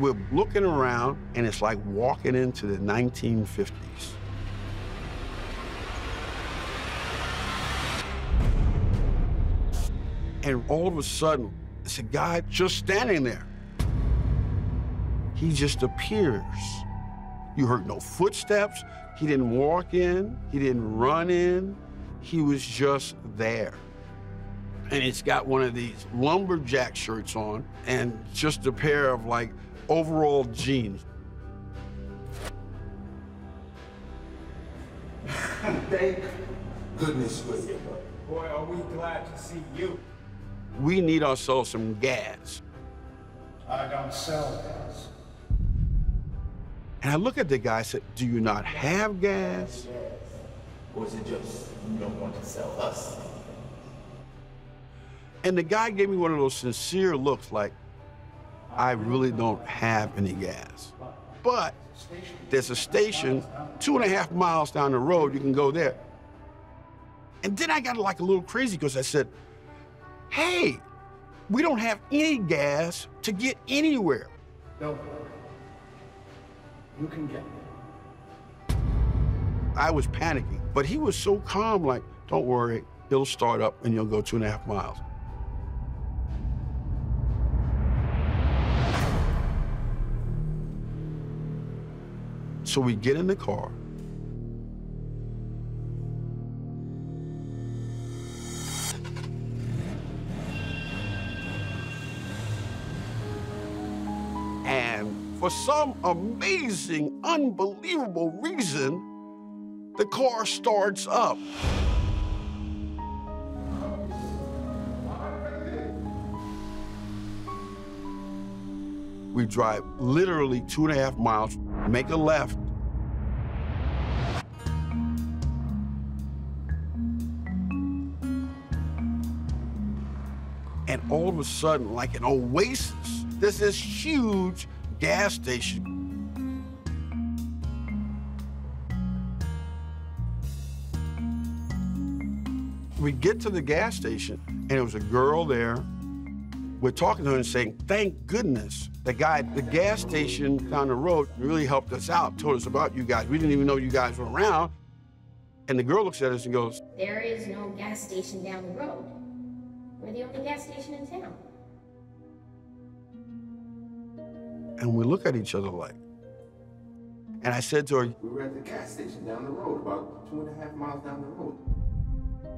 We're looking around, and it's like walking into the 1950s. And all of a sudden, it's a guy just standing there. He just appears. You heard no footsteps. He didn't walk in. He didn't run in. He was just there. And he's got one of these lumberjack shirts on and just a pair of like overall jeans. Thank goodness for you. Boy, are we glad to see you. We need ourselves some gas. I don't sell gas. And I look at the guy and said, Do you not have gas? Or is it just you don't want to sell us? And the guy gave me one of those sincere looks like, I really don't have any gas. But there's a station two and a half miles down the road. You can go there. And then I got like a little crazy because I said, hey, we don't have any gas to get anywhere. Don't worry. You can get it. I was panicking, but he was so calm, like, don't worry, it'll start up and you'll go two and a half miles. So we get in the car. And for some amazing, unbelievable reason, the car starts up. We drive literally two and a half miles, make a left. And all of a sudden, like an oasis, there's this huge gas station. We get to the gas station, and there was a girl there we're talking to her and saying, thank goodness the guy at the gas station down the road really helped us out, told us about you guys. We didn't even know you guys were around. And the girl looks at us and goes, There is no gas station down the road. We're the only gas station in town. and we look at each other like. And I said to her, We were at the gas station down the road, about two and a half miles down the road.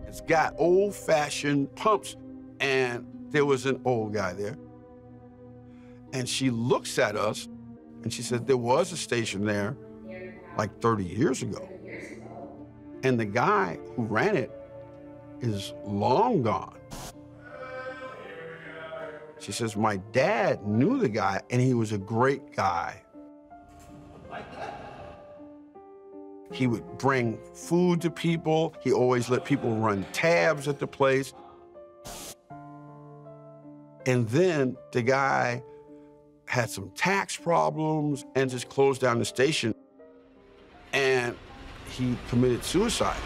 it's got old fashioned pumps. And there was an old guy there. And she looks at us and she said, There was a station there like 30 years ago. And the guy who ran it is long gone. She says, My dad knew the guy and he was a great guy. He would bring food to people. He always let people run tabs at the place. And then the guy had some tax problems and just closed down the station. And he committed suicide.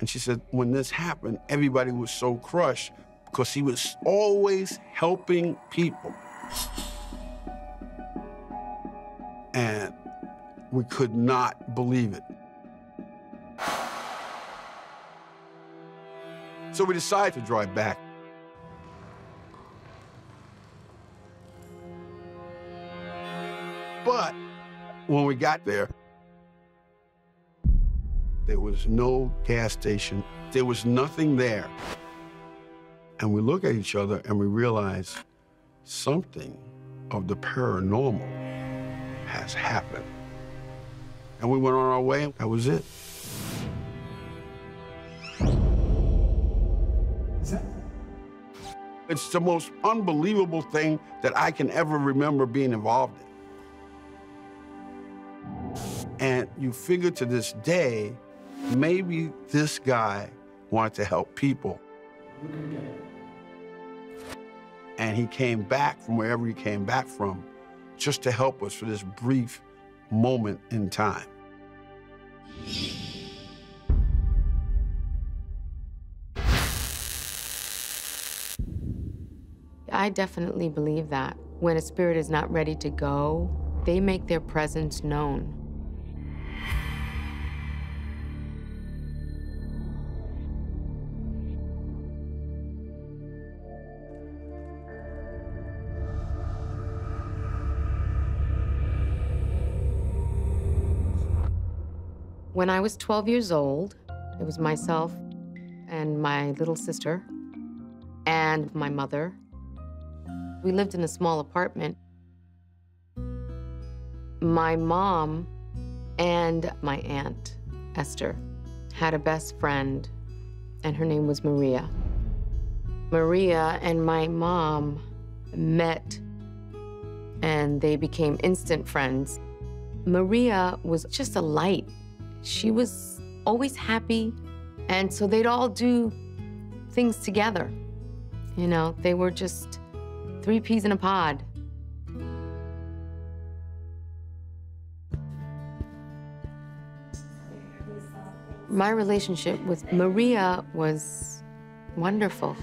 And she said, when this happened, everybody was so crushed because he was always helping people. And we could not believe it. So we decided to drive back. But when we got there, there was no gas station. There was nothing there. And we look at each other and we realize something of the paranormal has happened. And we went on our way. That was it. It's the most unbelievable thing that I can ever remember being involved in. And you figure to this day, maybe this guy wanted to help people. And he came back from wherever he came back from just to help us for this brief moment in time. I definitely believe that. When a spirit is not ready to go, they make their presence known. When I was 12 years old, it was myself and my little sister and my mother. We lived in a small apartment. My mom and my aunt, Esther, had a best friend, and her name was Maria. Maria and my mom met, and they became instant friends. Maria was just a light. She was always happy, and so they'd all do things together. You know, they were just three peas in a pod. My relationship with Maria was wonderful.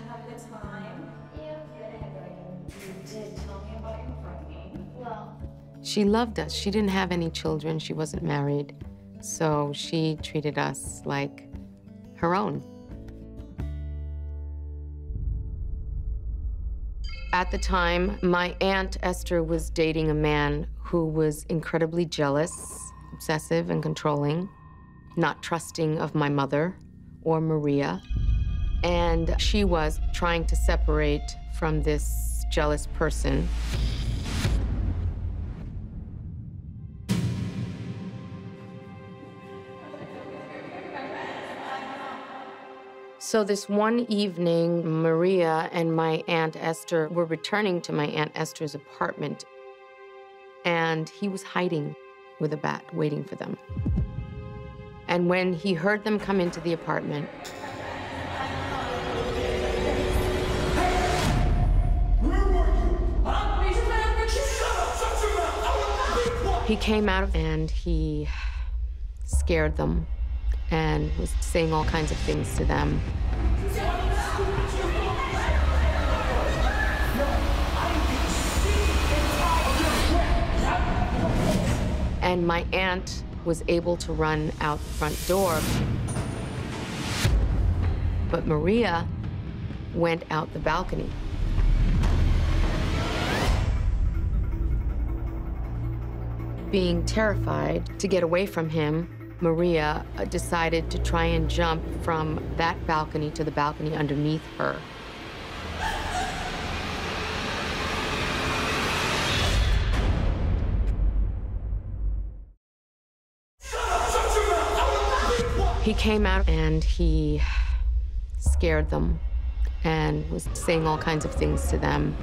She loved us. She didn't have any children. She wasn't married. So she treated us like her own. At the time, my Aunt Esther was dating a man who was incredibly jealous, obsessive, and controlling, not trusting of my mother or Maria. And she was trying to separate from this jealous person. So this one evening, Maria and my Aunt Esther were returning to my Aunt Esther's apartment, and he was hiding with a bat, waiting for them. And when he heard them come into the apartment, he came out and he scared them and was saying all kinds of things to them. And my aunt was able to run out the front door. But Maria went out the balcony. Being terrified to get away from him, Maria uh, decided to try and jump from that balcony to the balcony underneath her. He came out and he scared them and was saying all kinds of things to them.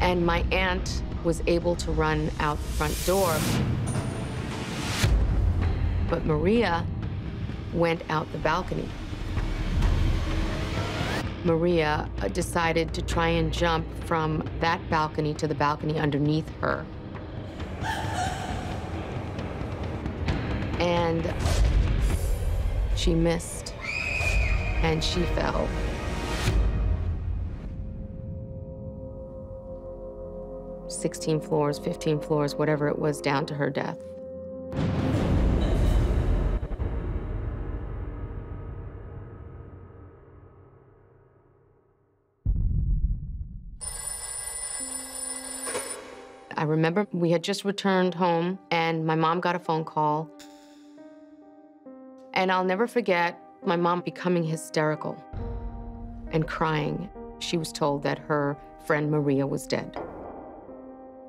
And my aunt was able to run out the front door. But Maria went out the balcony. Maria uh, decided to try and jump from that balcony to the balcony underneath her. And she missed and she fell. Sixteen floors, 15 floors, whatever it was, down to her death. I remember we had just returned home and my mom got a phone call. And I'll never forget my mom becoming hysterical and crying. She was told that her friend Maria was dead.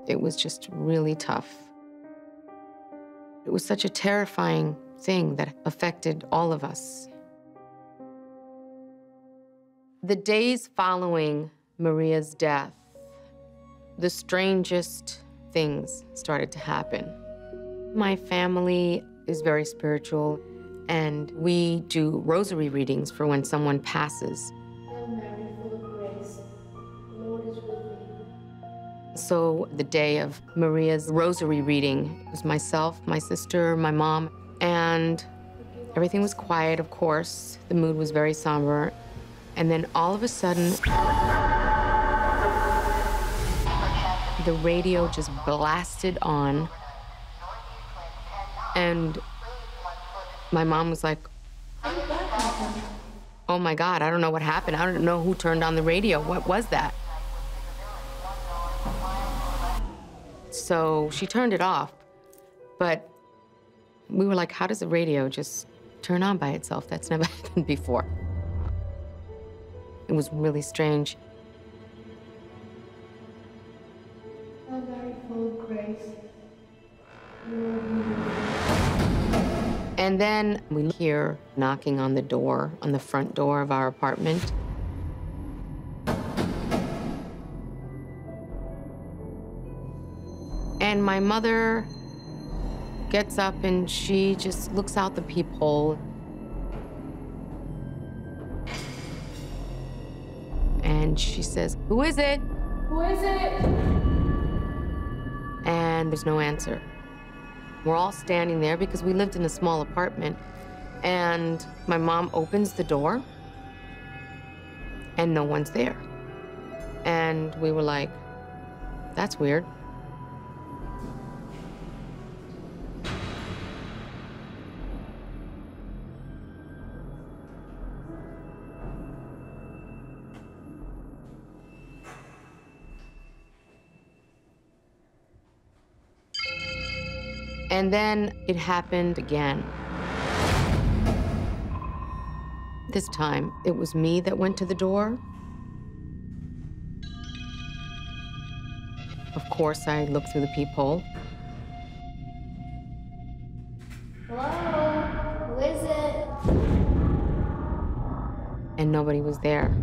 It was just really tough. It was such a terrifying thing that affected all of us. The days following Maria's death, the strangest things started to happen. My family is very spiritual, and we do rosary readings for when someone passes. So the day of Maria's rosary reading, it was myself, my sister, my mom, and everything was quiet, of course. The mood was very somber. And then all of a sudden, the radio just blasted on. And my mom was like, oh my God, I don't know what happened. I don't know who turned on the radio. What was that? So she turned it off. But we were like, how does the radio just turn on by itself? That's never *laughs* happened before. It was really strange. And then we hear knocking on the door, on the front door of our apartment. And my mother gets up and she just looks out the peephole. And she says, Who is it? Who is it? And there's no answer. We're all standing there because we lived in a small apartment. And my mom opens the door, and no one's there. And we were like, that's weird. And then it happened again. This time, it was me that went to the door. Of course, I looked through the peephole. Hello? Who is it? and nobody was there.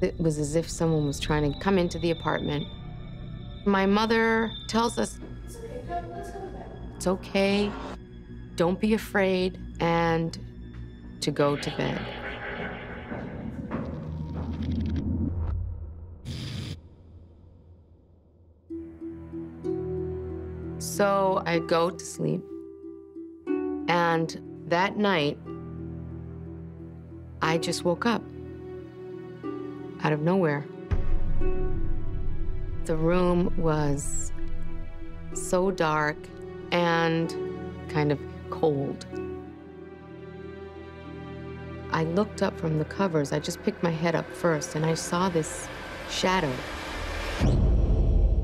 It was as if someone was trying to come into the apartment. My mother tells us it's okay, don't be afraid, and to go to bed. So I go to sleep, And that night, I just woke up out of nowhere. The room was so dark and kind of cold. I looked up from the covers. I just picked my head up first, and I saw this shadow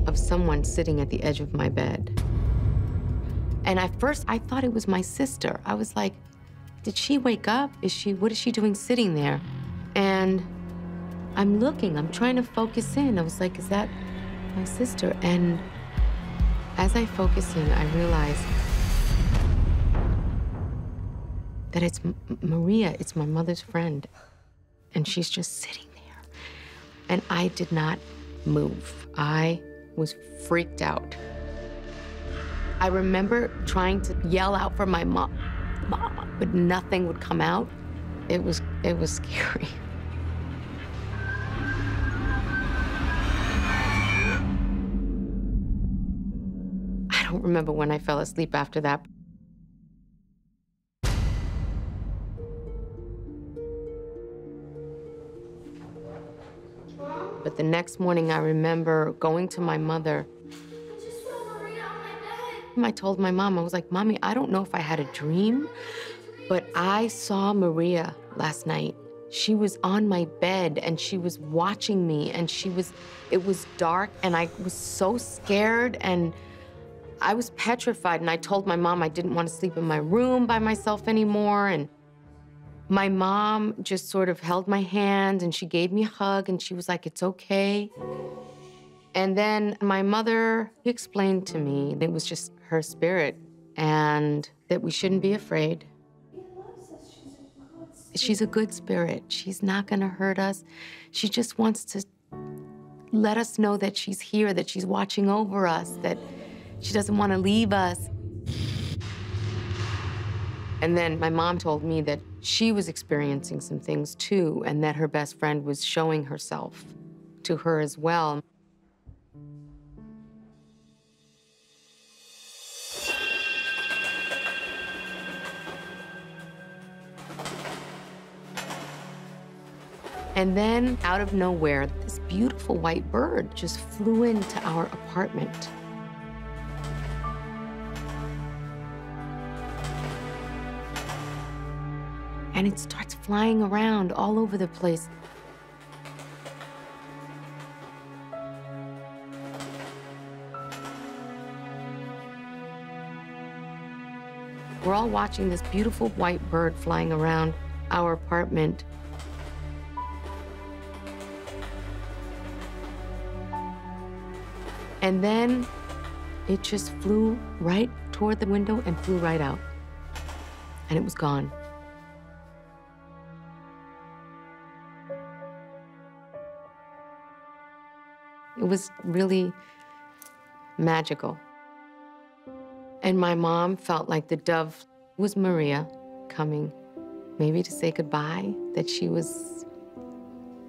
of someone sitting at the edge of my bed. And at first, I thought it was my sister. I was like, did she wake up? Is she, what is she doing sitting there? And I'm looking, I'm trying to focus in. I was like, is that my sister? And as I focus in, I realize that it's M Maria, it's my mother's friend. And she's just sitting there. And I did not move. I was freaked out. I remember trying to yell out for my mom, mom, but nothing would come out. It was, it was scary. *laughs* don't remember when I fell asleep after that. But the next morning, I remember going to my mother. I told my mom, I was like, Mommy, I don't know if I had a dream, but I saw Maria last night. She was on my bed and she was watching me and she was, it was dark and I was so scared and I was petrified. And I told my mom I didn't want to sleep in my room by myself anymore. And my mom just sort of held my hand and she gave me a hug and she was like, It's okay. And then my mother explained to me that it was just her spirit and that we shouldn't be afraid. She's a good spirit. She's not going to hurt us. She just wants to let us know that she's here, that she's watching over us, that she doesn't want to leave us. And then my mom told me that she was experiencing some things too, and that her best friend was showing herself to her as well. And then, out of nowhere, this beautiful white bird just flew into our apartment. And it starts flying around all over the place. We're all watching this beautiful white bird flying around our apartment. And then it just flew right toward the window and flew right out. And it was gone. It was really magical. And my mom felt like the dove was Maria coming, maybe to say goodbye, that she was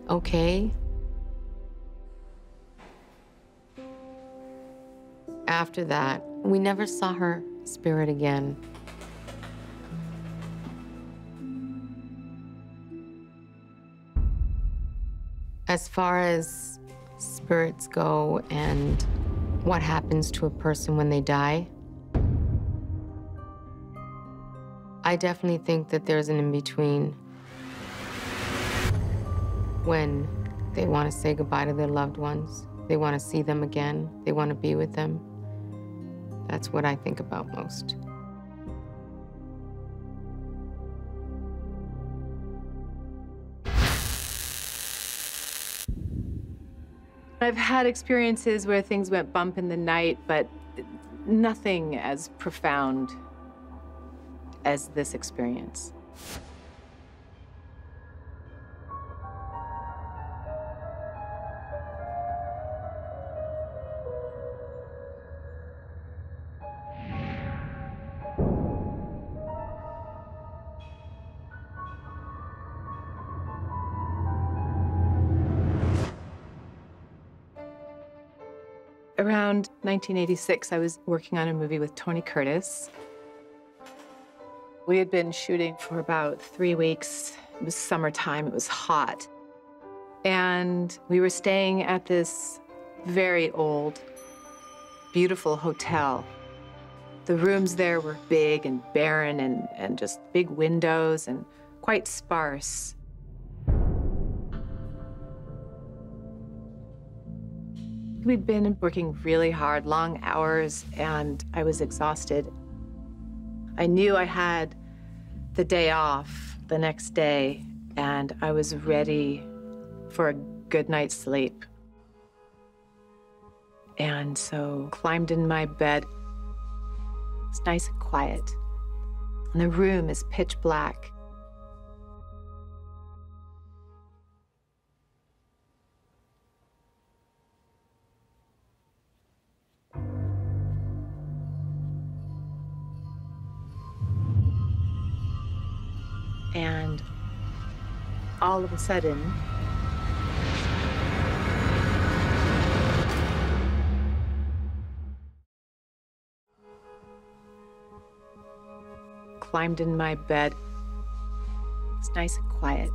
okay. After that, we never saw her spirit again. As far as spirits go and what happens to a person when they die, I definitely think that there's an in-between when they want to say goodbye to their loved ones. They want to see them again. They want to be with them. That's what I think about most. I've had experiences where things went bump in the night, but nothing as profound as this experience. 1986, I was working on a movie with Tony Curtis. We had been shooting for about three weeks. It was summertime, it was hot. And we were staying at this very old, beautiful hotel. The rooms there were big and barren and, and just big windows and quite sparse. We'd been working really hard, long hours, and I was exhausted. I knew I had the day off the next day, and I was ready for a good night's sleep. And so climbed in my bed. It's nice and quiet. And the room is pitch black. And all of a sudden, climbed in my bed. It's nice and quiet.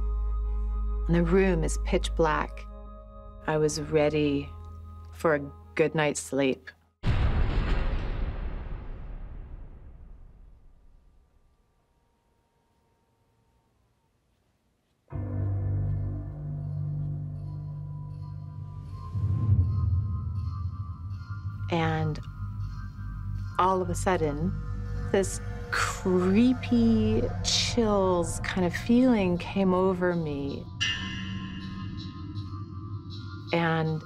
And the room is pitch black. I was ready for a good night's sleep. All of a sudden, this creepy chills kind of feeling came over me. And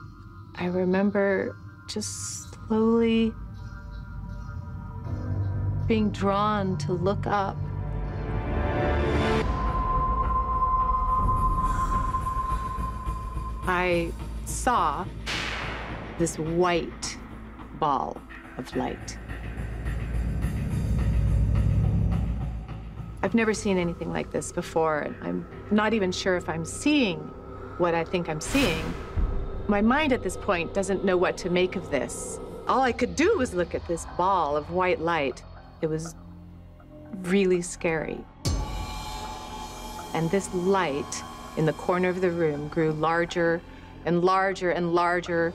I remember just slowly being drawn to look up. I saw this white ball of light. I've never seen anything like this before, and I'm not even sure if I'm seeing what I think I'm seeing. My mind at this point doesn't know what to make of this. All I could do was look at this ball of white light. It was really scary. And this light in the corner of the room grew larger and larger and larger.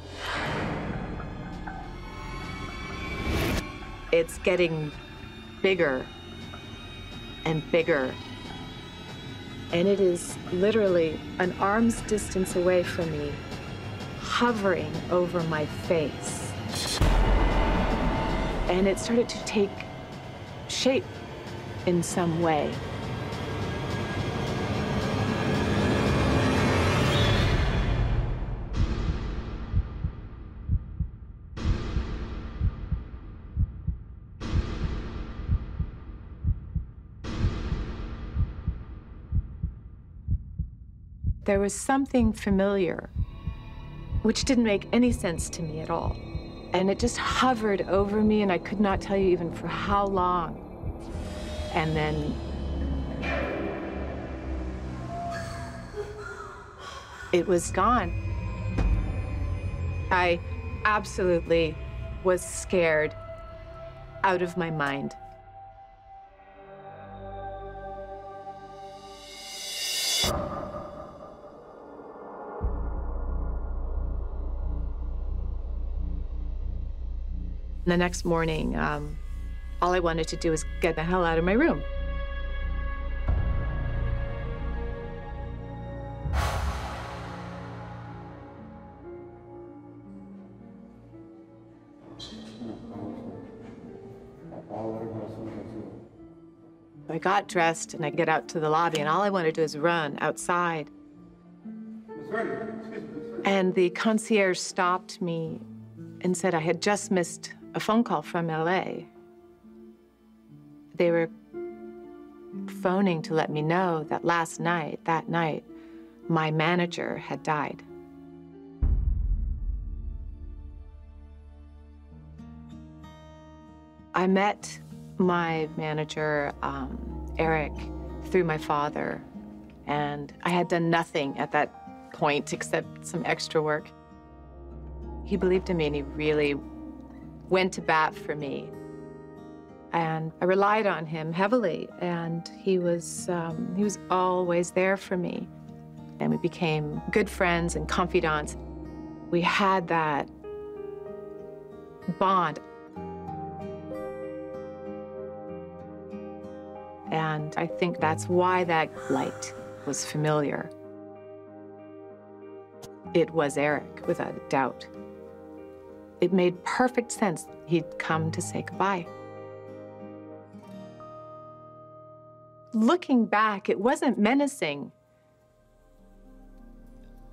It's getting bigger and bigger. And it is literally an arm's distance away from me, hovering over my face. And it started to take shape in some way. There was something familiar, which didn't make any sense to me at all. And it just hovered over me, and I could not tell you even for how long. And then it was gone. I absolutely was scared out of my mind. The next morning, um, all I wanted to do was get the hell out of my room. I got dressed and I get out to the lobby, and all I want to do is run outside. And the concierge stopped me and said I had just missed a phone call from LA. They were phoning to let me know that last night, that night, my manager had died. I met my manager, um, Eric, through my father, and I had done nothing at that point except some extra work. He believed in me and he really went to bat for me. and I relied on him heavily. And he was um, he was always there for me, and we became good friends and confidants. We had that bond. And I think that's why that light was familiar. It was Eric, without a doubt. It made perfect sense he'd come to say goodbye. Looking back, it wasn't menacing,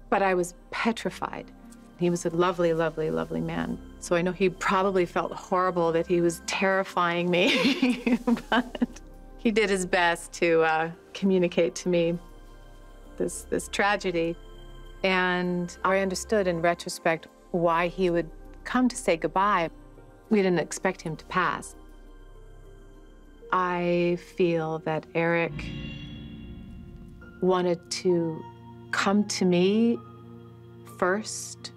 but I was petrified. He was a lovely, lovely, lovely man. So I know he probably felt horrible that he was terrifying me, *laughs* but he did his best to uh, communicate to me this, this tragedy. And I understood in retrospect why he would come to say goodbye. We didn't expect him to pass. I feel that Eric wanted to come to me first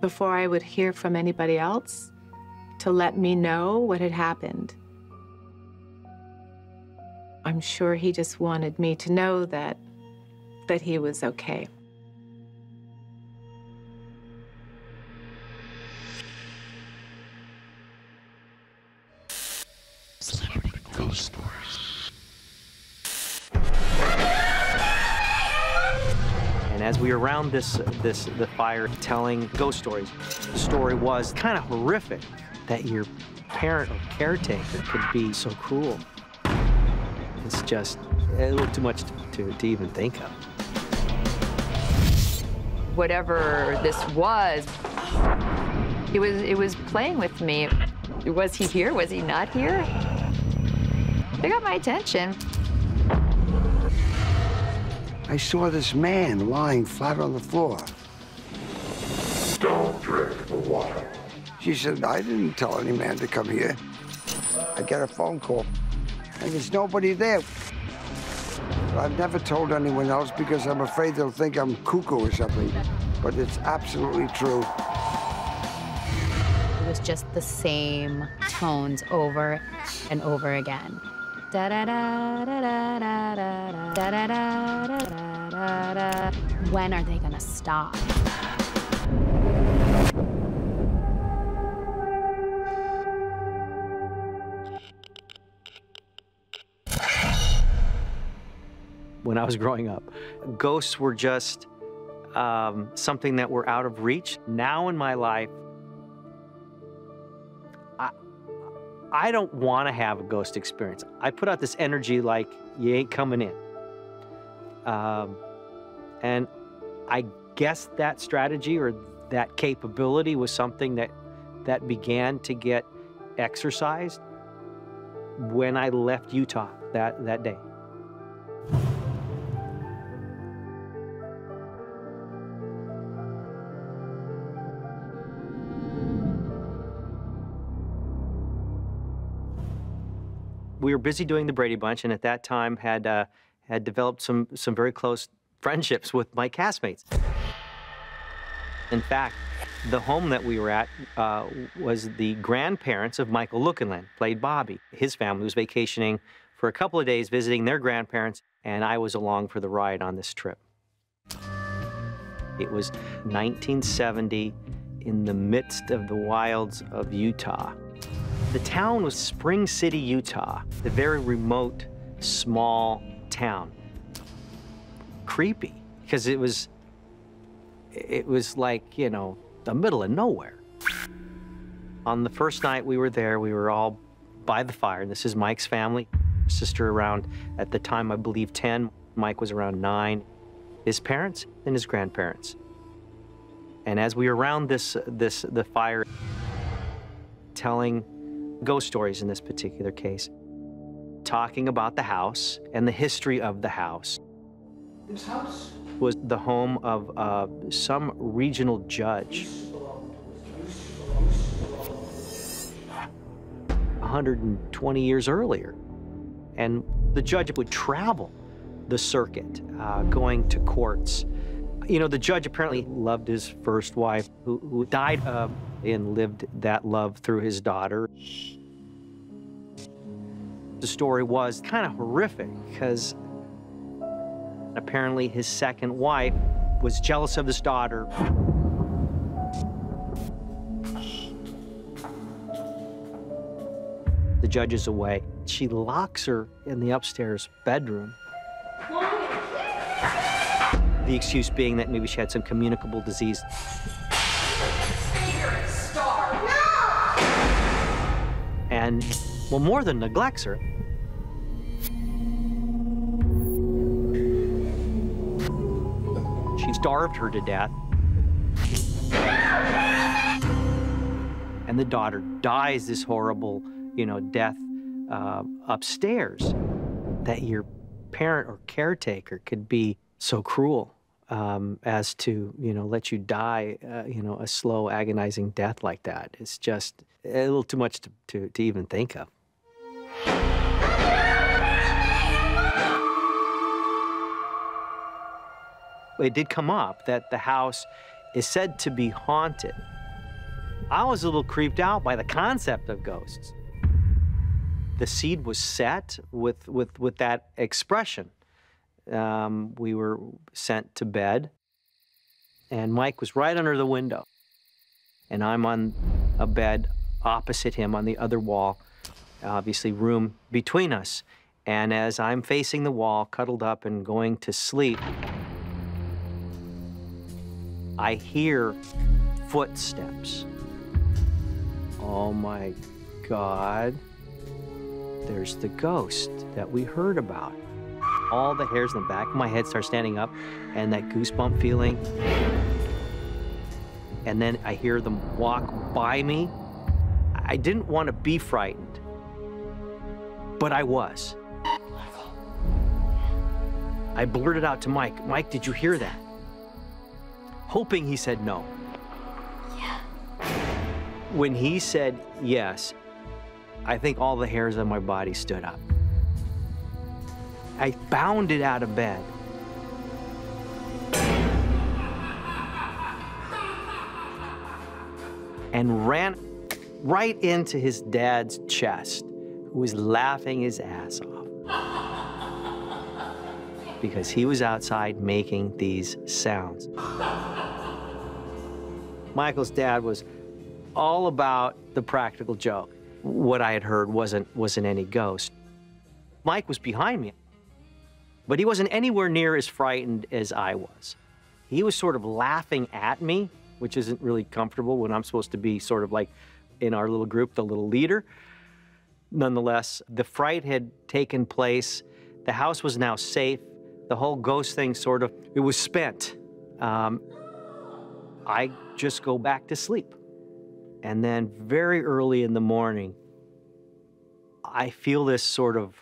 before I would hear from anybody else to let me know what had happened. I'm sure he just wanted me to know that that he was okay. Celebrity Ghost Stories. And as we were around this, this, the fire telling ghost stories, the story was kind of horrific that your parent or caretaker could be so cruel. It's just a little too much to, to, to even think of. Whatever this was, it was it was playing with me. Was he here? Was he not here? They got my attention. I saw this man lying flat on the floor. Don't drink the water. She said, I didn't tell any man to come here. I get a phone call, and there's nobody there. I've never told anyone else because I'm afraid they'll think I'm cuckoo or something. But it's absolutely true. It was just the same tones over and over again. When are they gonna stop? when I was growing up. Ghosts were just um, something that were out of reach. Now in my life, I don't want to have a ghost experience. I put out this energy like, you ain't coming in. Um, and I guess that strategy or that capability was something that, that began to get exercised when I left Utah that, that day. We were busy doing the Brady Bunch, and at that time had uh, had developed some some very close friendships with my castmates. In fact, the home that we were at uh, was the grandparents of Michael Lookinland, played Bobby. His family was vacationing for a couple of days visiting their grandparents, and I was along for the ride on this trip. It was 1970 in the midst of the wilds of Utah. The town was Spring City, Utah, a very remote, small town. Creepy, because it was, it was like, you know, the middle of nowhere. On the first night we were there, we were all by the fire. This is Mike's family, sister around, at the time, I believe 10. Mike was around nine. His parents and his grandparents. And as we were around this, this, the fire, telling ghost stories in this particular case, talking about the house and the history of the house. This house was the home of uh, some regional judge. 120 years earlier. And the judge would travel the circuit, uh, going to courts. You know, the judge apparently loved his first wife, who, who died uh, and lived that love through his daughter. The story was kind of horrific because apparently his second wife was jealous of his daughter. The judge is away. She locks her in the upstairs bedroom. The excuse being that maybe she had some communicable disease. And, well, more than neglects her, she starved her to death. And the daughter dies this horrible, you know, death uh, upstairs. That your parent or caretaker could be so cruel um, as to, you know, let you die, uh, you know, a slow, agonizing death like that. It's just a little too much to, to, to even think of. It did come up that the house is said to be haunted. I was a little creeped out by the concept of ghosts. The seed was set with, with, with that expression. Um, we were sent to bed, and Mike was right under the window. And I'm on a bed opposite him on the other wall, obviously, room between us. And as I'm facing the wall, cuddled up and going to sleep, I hear footsteps. Oh my God. There's the ghost that we heard about. All the hairs in the back of my head start standing up, and that goosebump feeling. And then I hear them walk by me. I didn't want to be frightened, but I was. I blurted out to Mike, Mike, did you hear that? Hoping he said no. Yeah. When he said yes, I think all the hairs on my body stood up. I bounded out of bed. And ran right into his dad's chest, who was laughing his ass off. Because he was outside making these sounds. Michael's dad was all about the practical joke. What I had heard wasn't, wasn't any ghost. Mike was behind me, but he wasn't anywhere near as frightened as I was. He was sort of laughing at me, which isn't really comfortable when I'm supposed to be sort of like in our little group, the little leader. Nonetheless, the fright had taken place. The house was now safe. The whole ghost thing sort of, it was spent. Um, I just go back to sleep. And then very early in the morning, I feel this sort of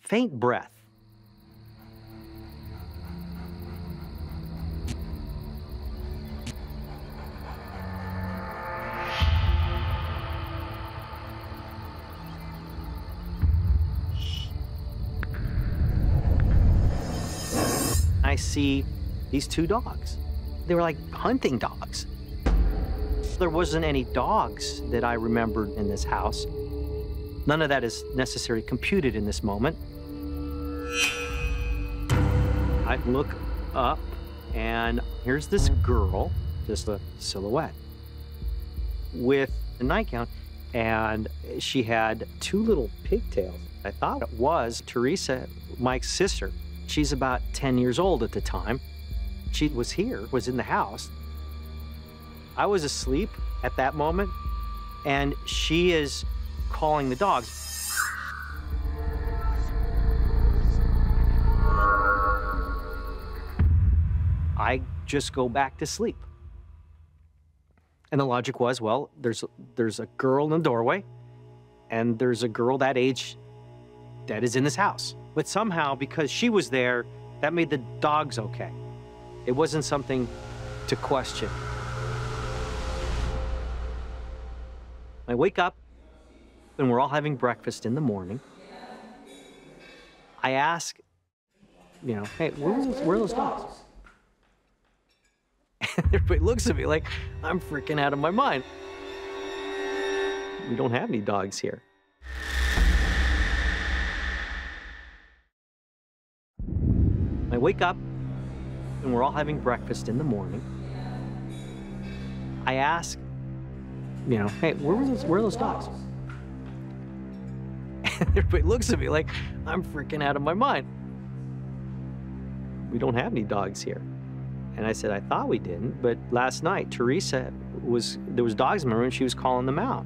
faint breath. See these two dogs. They were like hunting dogs. There wasn't any dogs that I remembered in this house. None of that is necessarily computed in this moment. I look up, and here's this girl, just a silhouette, with a nightgown, and she had two little pigtails. I thought it was Teresa, Mike's sister. She's about 10 years old at the time. She was here, was in the house. I was asleep at that moment, and she is calling the dogs. I just go back to sleep. And the logic was, well, there's there's a girl in the doorway, and there's a girl that age that is in this house. But somehow, because she was there, that made the dogs okay. It wasn't something to question. I wake up, and we're all having breakfast in the morning. I ask, you know, hey, where, where are those dogs? *laughs* And everybody looks at me like I'm freaking out of my mind. We don't have any dogs here. Wake up and we're all having breakfast in the morning. I ask, you know, hey, where, were those, where are those dogs? *laughs* And everybody looks at me like I'm freaking out of my mind. We don't have any dogs here. And I said, I thought we didn't, but last night Teresa was there was dogs in my room. She was calling them out.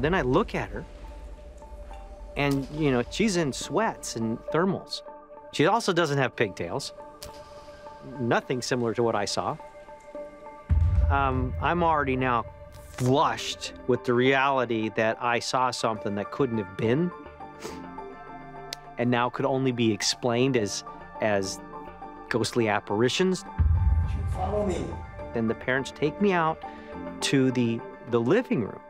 Then I look at her, and you know she's in sweats and thermals. She also doesn't have pigtails. Nothing similar to what I saw. Um, I'm already now flushed with the reality that I saw something that couldn't have been and now could only be explained as as ghostly apparitions. Follow me. Then the parents take me out to the the living room.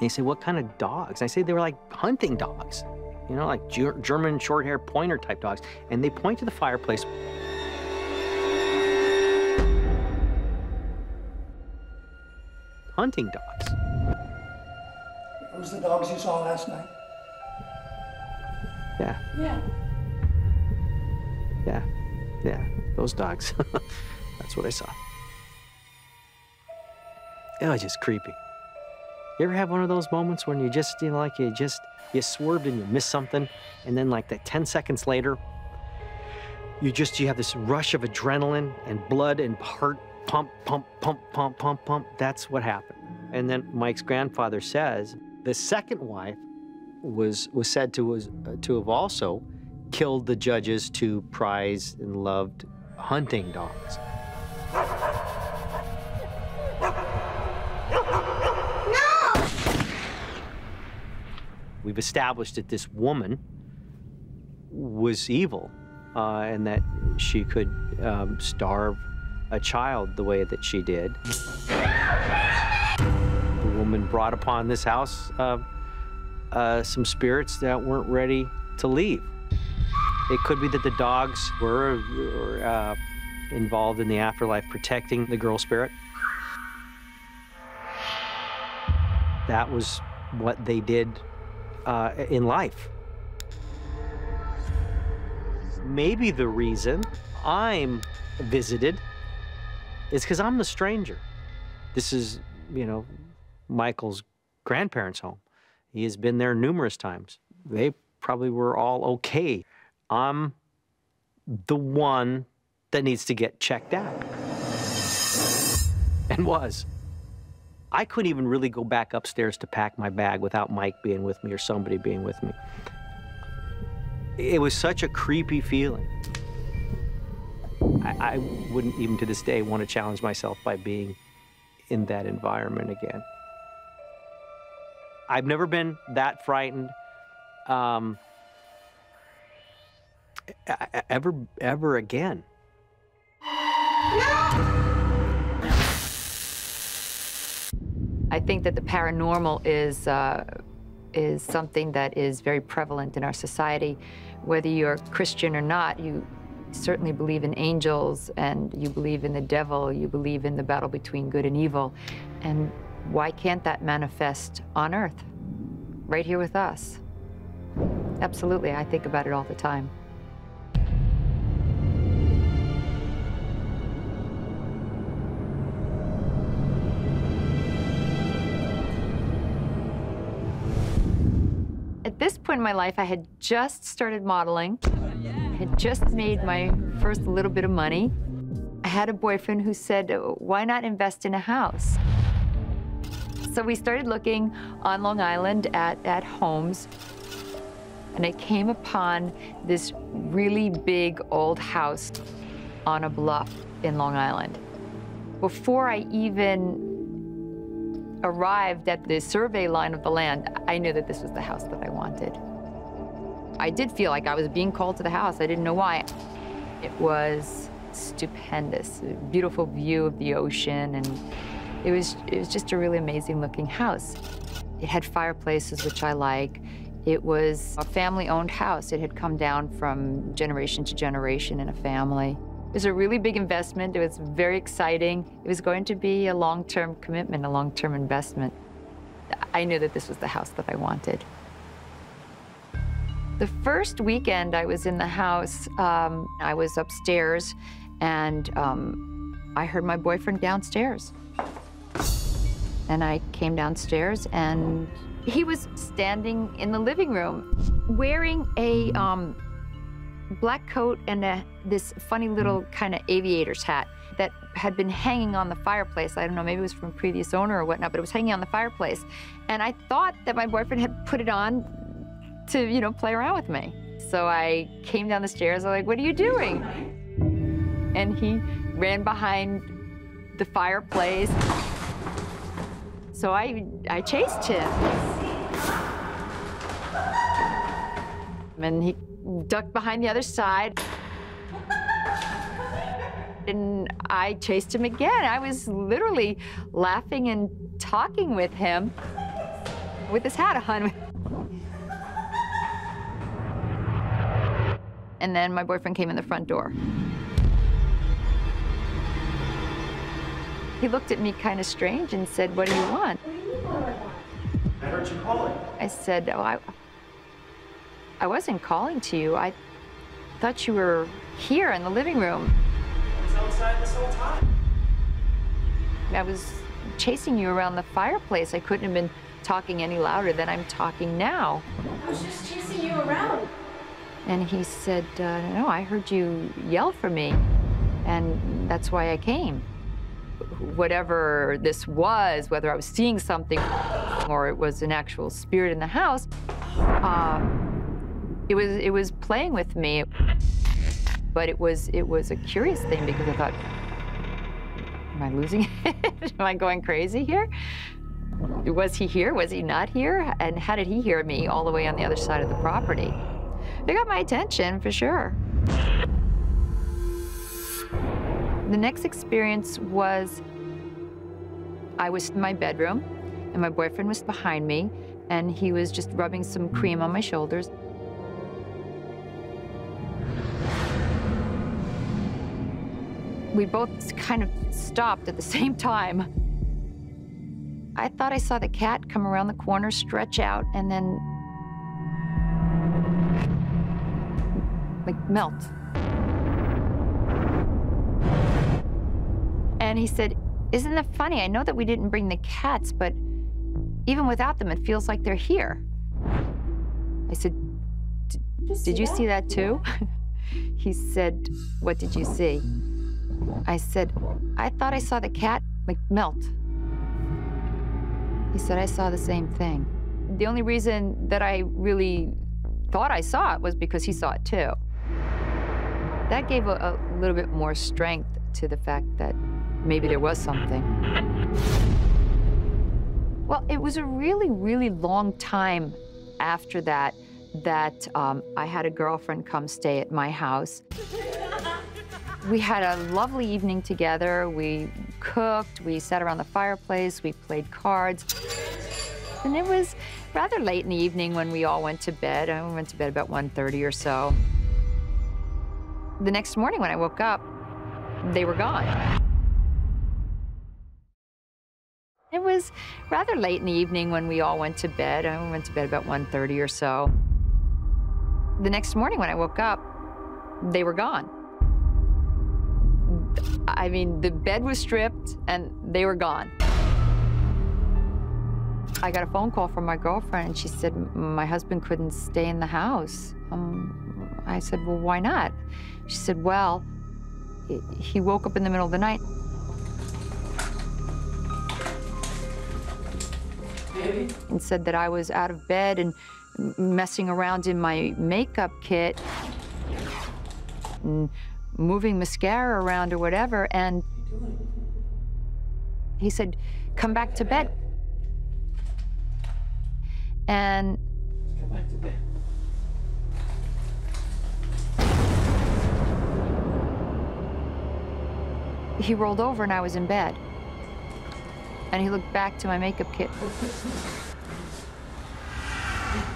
They say, "What kind of dogs?" I say they were like hunting dogs, you know, like Ger- German short-hair pointer type dogs. And they point to the fireplace. Hunting dogs. Those the dogs you saw last night? Yeah, Yeah. yeah, yeah. Those dogs. *laughs* That's what I saw. It was just creepy. You ever have one of those moments when you just, you know, like you just, you swerved and you missed something, and then like that 10 seconds later, you just, you have this rush of adrenaline and blood and heart pump, pump, pump, pump, pump, pump. That's what happened. And then Mike's grandfather says the second wife was was said to was uh, to have also killed the judge's two prized and loved hunting dogs. We've established that this woman was evil uh, and that she could um, starve a child the way that she did. The woman brought upon this house uh, uh, some spirits that weren't ready to leave. It could be that the dogs were, were uh, involved in the afterlife protecting the girl spirit. That was what they did uh, in life. Maybe the reason I'm visited is because I'm the stranger. This is, you know, Michael's grandparents' home. He has been there numerous times. They probably were all okay. I'm the one that needs to get checked out. And was. I couldn't even really go back upstairs to pack my bag without Mike being with me or somebody being with me. It was such a creepy feeling. I, I wouldn't even to this day want to challenge myself by being in that environment again. I've never been that frightened um, ever, ever again. I think that the paranormal is uh, is something that is very prevalent in our society. Whether you're Christian or not, you certainly believe in angels and you believe in the devil. You believe in the battle between good and evil, and why can't that manifest on Earth, right here with us? Absolutely, I think about it all the time. This point in my life, I had just started modeling, had just made my first little bit of money. I had a boyfriend who said, Why not invest in a house? So we started looking on Long Island at, at homes, and I came upon this really big old house on a bluff in Long Island. Before I even arrived at the survey line of the land, I knew that this was the house that I wanted. I did feel like I was being called to the house. I didn't know why. It was stupendous, beautiful view of the ocean, and it was, it was just a really amazing looking house. It had fireplaces, which I like. It was a family-owned house. It had come down from generation to generation in a family. It was a really big investment. It was very exciting. It was going to be a long-term commitment, a long-term investment. I knew that this was the house that I wanted. The first weekend I was in the house, um, I was upstairs and um, I heard my boyfriend downstairs. And I came downstairs and he was standing in the living room wearing a um, black coat and a, this funny hmm. little kind of aviator's hat that had been hanging on the fireplace. I don't know, maybe it was from a previous owner or whatnot, but it was hanging on the fireplace. And I thought that my boyfriend had put it on to, you know, play around with me. So I came down the stairs, I'm like, what are you doing? And he ran behind the fireplace. So I, I chased him. And he ducked behind the other side. And I chased him again. I was literally laughing and talking with him with his hat on. And then my boyfriend came in the front door. He looked at me kind of strange and said, what do you want? I heard you calling. I said, oh, I, I wasn't calling to you. I thought you were here in the living room. I was outside this whole time. I was chasing you around the fireplace. I couldn't have been talking any louder than I'm talking now. I was just chasing you around. And he said, uh, no, I heard you yell for me, and that's why I came. Whatever this was, whether I was seeing something or it was an actual spirit in the house, uh, it was it was playing with me. But it was it was a curious thing because I thought, am I losing *laughs* it? am I going crazy here? Was he here? Was he not here? And how did he hear me all the way on the other side of the property? They got my attention for sure. The next experience was I was in my bedroom and my boyfriend was behind me and he was just rubbing some cream on my shoulders. We both kind of stopped at the *laughs* same time. I thought I saw the cat come around the corner, stretch out, and then like melt. And he said, Isn't that funny? I know that we didn't bring the cats, but even without them, it feels like they're here. I said, Did you see that too? *laughs* he said, What did you see? I said, I thought I saw the cat like melt. He said, I saw the same thing. The only reason that I really thought I saw it was because he saw it too. That gave a, a little bit more strength to the fact that maybe there was something. Well, it was a really, really long time after that that um, I had a girlfriend come stay at my house. *laughs* We had a lovely evening together. We cooked, we sat around the fireplace, we played cards. And it was rather late in the evening when we all went to bed. I went to bed about 1.30 or so. The next morning when I woke up, they were gone. It was rather late in the evening when we all went to bed. I went to bed about 1.30 or so. The next morning when I woke up, they were gone. I mean, the bed was stripped and they were gone. I got a phone call from my girlfriend and she said, my husband couldn't stay in the house. Um, I said, well, why not? She said, well, he woke up in the middle of the night. And said that I was out of bed and messing around in my makeup kit and moving mascara around or whatever. And he said, come back to bed. And he rolled over and I was in bed. And he looked back to my makeup kit.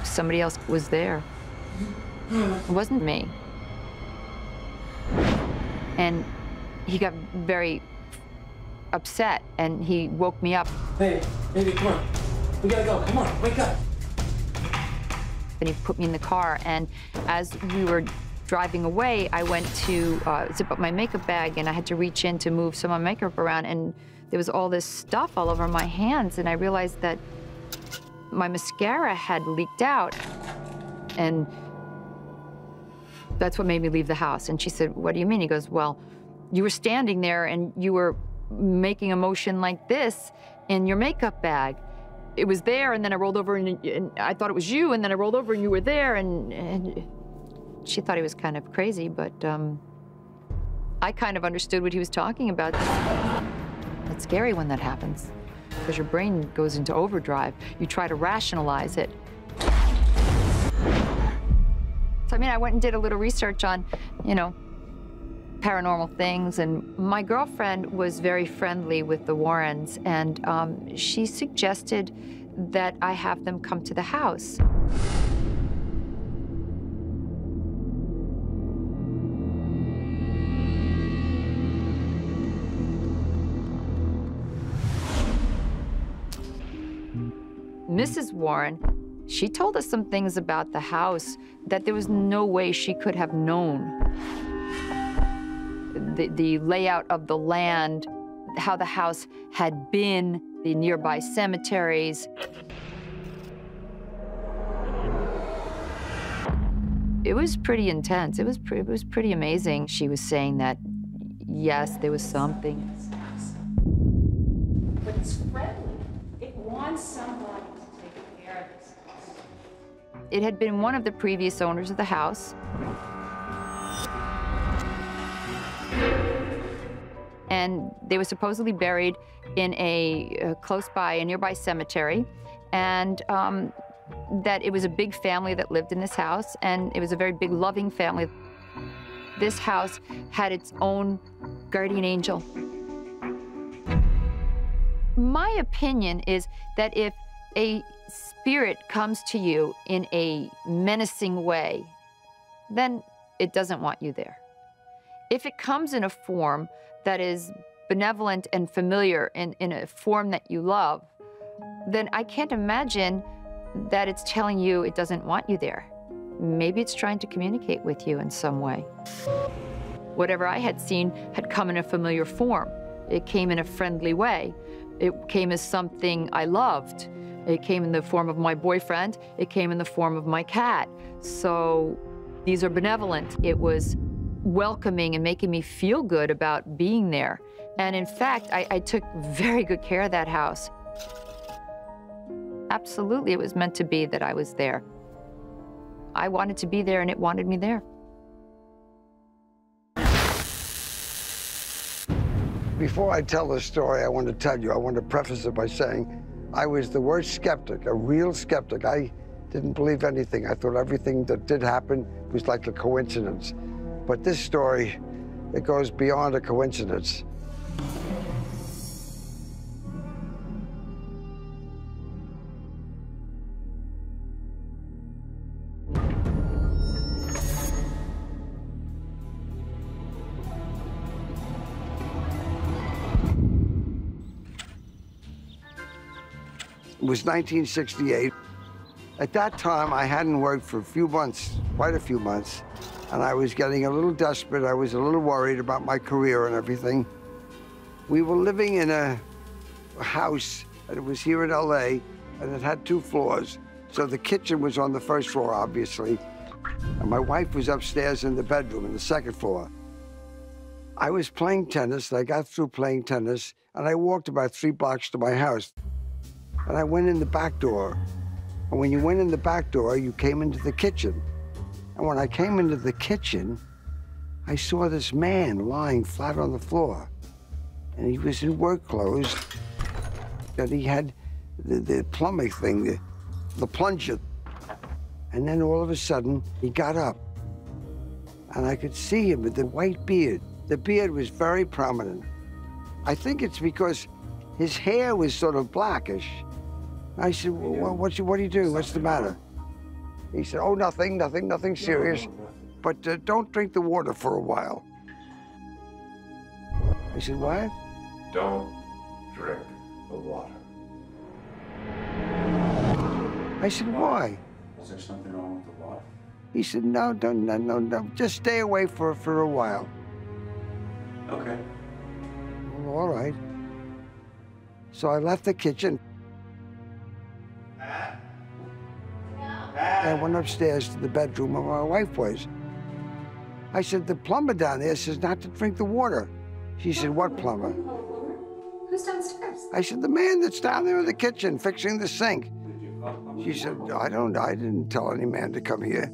Somebody else was there. It wasn't me. And he got very upset and he woke me up. Hey, baby, come on. We gotta go. Come on, wake up. Then he put me in the car, and as we were driving away, I went to uh, zip up my makeup bag, and I had to reach in to move some of my makeup around, and there was all this stuff all over my hands, and I realized that my mascara had leaked out, and that's what made me leave the house. And she said, what do you mean? He goes, well, you were standing there and you were making a motion like this in your makeup bag. It was there, and then I rolled over, and, and I thought it was you, and then I rolled over, and you were there, and, and she thought he was kind of crazy, but um, I kind of understood what he was talking about. It's scary when that happens, because your brain goes into overdrive. You try to rationalize it. I mean, I went and did a little research on, you know, paranormal things, and my girlfriend was very friendly with the Warrens, and um, she suggested that I have them come to the house. Mrs. Warren, she told us some things about the house that there was no way she could have known. The, the layout of the land, how the house had been, the nearby cemeteries. It was pretty intense. It was, pre it was pretty amazing. She was saying that, yes, there was something. But it's friendly. It wants somebody It had been one of the previous owners of the house. And they were supposedly buried in a uh, close by, a nearby cemetery. And um, that it was a big family that lived in this house, and it was a very big, loving family. This house had its own guardian angel. My opinion is that if a spirit comes to you in a menacing way, then it doesn't want you there. If it comes in a form that is benevolent and familiar, in, in a form that you love, then I can't imagine that it's telling you it doesn't want you there. Maybe it's trying to communicate with you in some way. Whatever I had seen had come in a familiar form. It came in a friendly way. It came as something I loved. It came in the form of my boyfriend. It came in the form of my cat. So these are benevolent. It was welcoming and making me feel good about being there. And in fact, I, I took very good care of that house. Absolutely, it was meant to be that I was there. I wanted to be there, and it wanted me there. Before I tell the story, I want to tell you, I want to preface it by saying I was the worst skeptic, a real skeptic. I didn't believe anything. I thought everything that did happen was like a coincidence. But this story, it goes beyond a coincidence. Was 1968. At that time, I hadn't worked for a few months, quite a few months, and I was getting a little desperate. I was a little worried about my career and everything. We were living in a house, and it was here in LA, and it had two floors. So the kitchen was on the first floor, obviously, and my wife was upstairs in the bedroom in the second floor. I was playing tennis, and I got through playing tennis, and I walked about three blocks to my house. And I went in the back door. And when you went in the back door, you came into the kitchen. And when I came into the kitchen, I saw this man lying flat on the floor. And he was in work clothes. And he had the, the plumbing thing, the, the plunger. And then all of a sudden, he got up. And I could see him with the white beard. The beard was very prominent. I think it's because his hair was sort of blackish. I said, well, what, what are you doing? What's the matter? He said, oh, nothing, nothing, nothing serious. But uh, don't drink the water for a while. I said, what? Don't drink the water. I said, why? Is there something wrong with the water? He said, no, don't, no, no, no, just stay away for, for a while. Okay. Well, all right. So I left the kitchen. And I went upstairs to the bedroom where my wife was. I said, the plumber down there says not to drink the water. She said, what plumber? Who's downstairs? I said, the man that's down there in the kitchen fixing the sink. She said, I don't, I didn't tell any man to come here.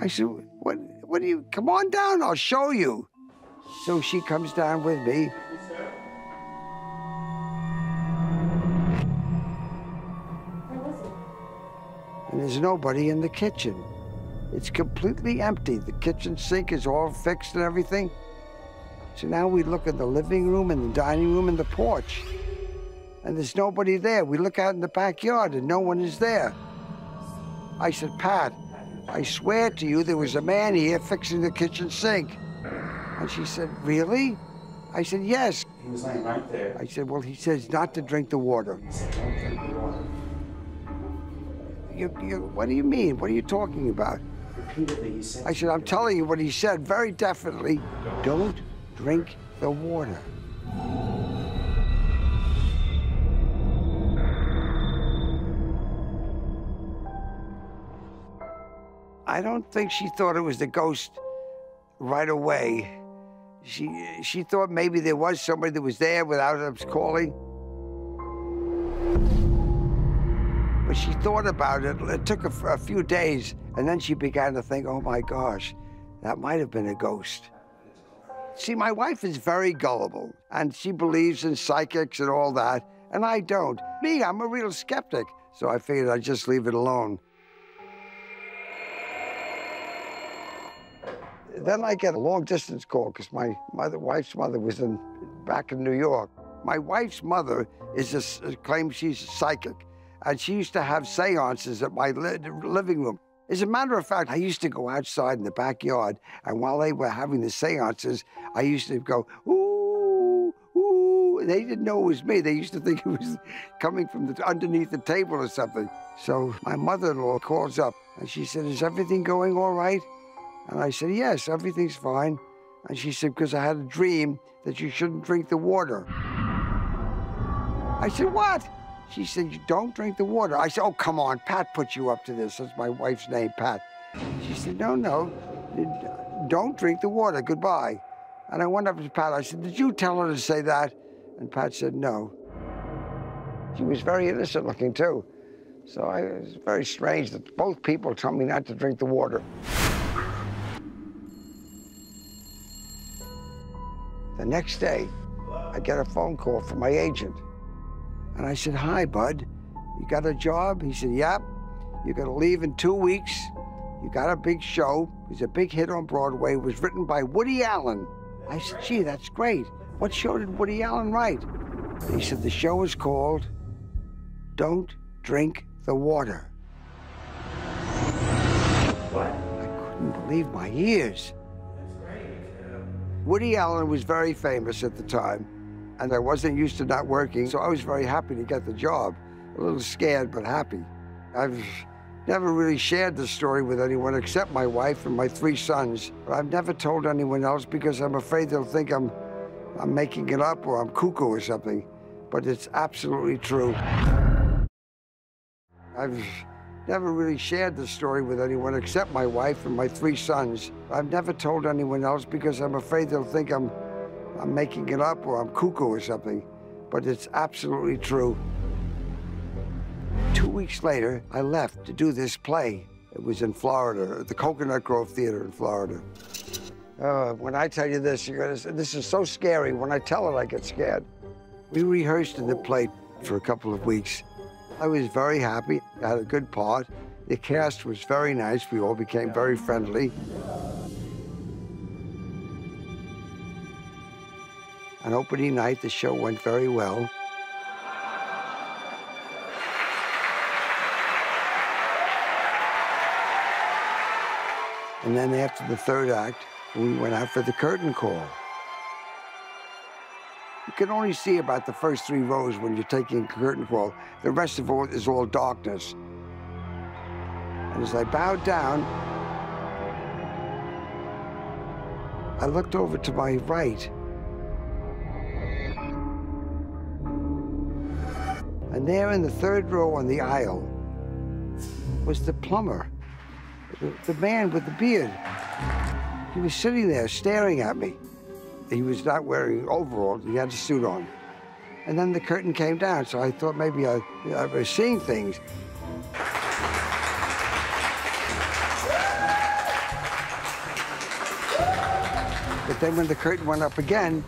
I said, what, what do you, come on down, I'll show you. So she comes down with me. And there's nobody in the kitchen. It's completely empty. The kitchen sink is all fixed and everything. So now we look at the living room and the dining room and the porch. And there's nobody there. We look out in the backyard and no one is there. I said, Pat, I swear to you there was a man here fixing the kitchen sink. And she said, Really? I said, Yes. He was laying right there. I said, Well, he says not to drink the water. You, you, what do you mean? What are you talking about? Repeatedly, he said. I said, I'm telling you what he said very definitely. Don't drink the water. I don't think she thought it was the ghost right away. She she thought maybe there was somebody that was there without us calling. But she thought about it. It took a, a few days, and then she began to think, "Oh my gosh, that might have been a ghost." See, my wife is very gullible, and she believes in psychics and all that, and I don't. Me, I'm a real skeptic, so I figured I'd just leave it alone. Then I get a long distance call because my mother, wife's mother was in back in New York. My wife's mother is a, claims she's a psychic, and she used to have seances at my li- living room. As a matter of fact, I used to go outside in the backyard, and while they were having the seances, I used to go, ooh, ooh. They didn't know it was me. They used to think it was coming from the, underneath the table or something. So my mother-in-law calls up, and she said, is everything going all right? And I said, yes, everything's fine. And she said, because I had a dream that you shouldn't drink the water. I said, what? She said, you don't drink the water. I said, oh, come on, Pat put you up to this. That's my wife's name, Pat. She said, no, no, don't drink the water, goodbye. And I went up to Pat, I said, did you tell her to say that? And Pat said, no. She was very innocent looking, too. So I, it was very strange that both people told me not to drink the water. The next day, I get a phone call from my agent. And I said, Hi, bud. You got a job? He said, Yep. You're going to leave in two weeks. You got a big show. It's a big hit on Broadway. It was written by Woody Allen. I said, Gee, that's great. What show did Woody Allen write? He said, The show is called Don't Drink the Water. What? I couldn't believe my ears. That's great. Woody Allen was very famous at the time, and I wasn't used to not working, so I was very happy to get the job. A little scared, but happy. I've never really shared this story with anyone except my wife and my three sons. I've never told anyone else because I'm afraid they'll think I'm, I'm making it up or I'm cuckoo or something. But it's absolutely true. I've never really shared this story with anyone except my wife and my three sons. I've never told anyone else because I'm afraid they'll think I'm, I'm making it up or I'm cuckoo or something. But it's absolutely true. Two weeks later, I left to do this play. It was in Florida, the Coconut Grove Theater in Florida. Uh, when I tell you this, you're gonna say, this is so scary. When I tell it, I get scared. We rehearsed in the play for a couple of weeks. I was very happy. I had a good part. The cast was very nice. We all became very friendly. On opening night, the show went very well. And then after the third act, we went out for the curtain call. You can only see about the first three rows when you're taking a curtain call. The rest of it is all darkness. And as I bowed down, I looked over to my right. And there in the third row on the aisle was the plumber, the, the man with the beard. He was sitting there staring at me. He was not wearing overalls, he had a suit on. And then the curtain came down, so I thought maybe I, I was seeing things. But then when the curtain went up again,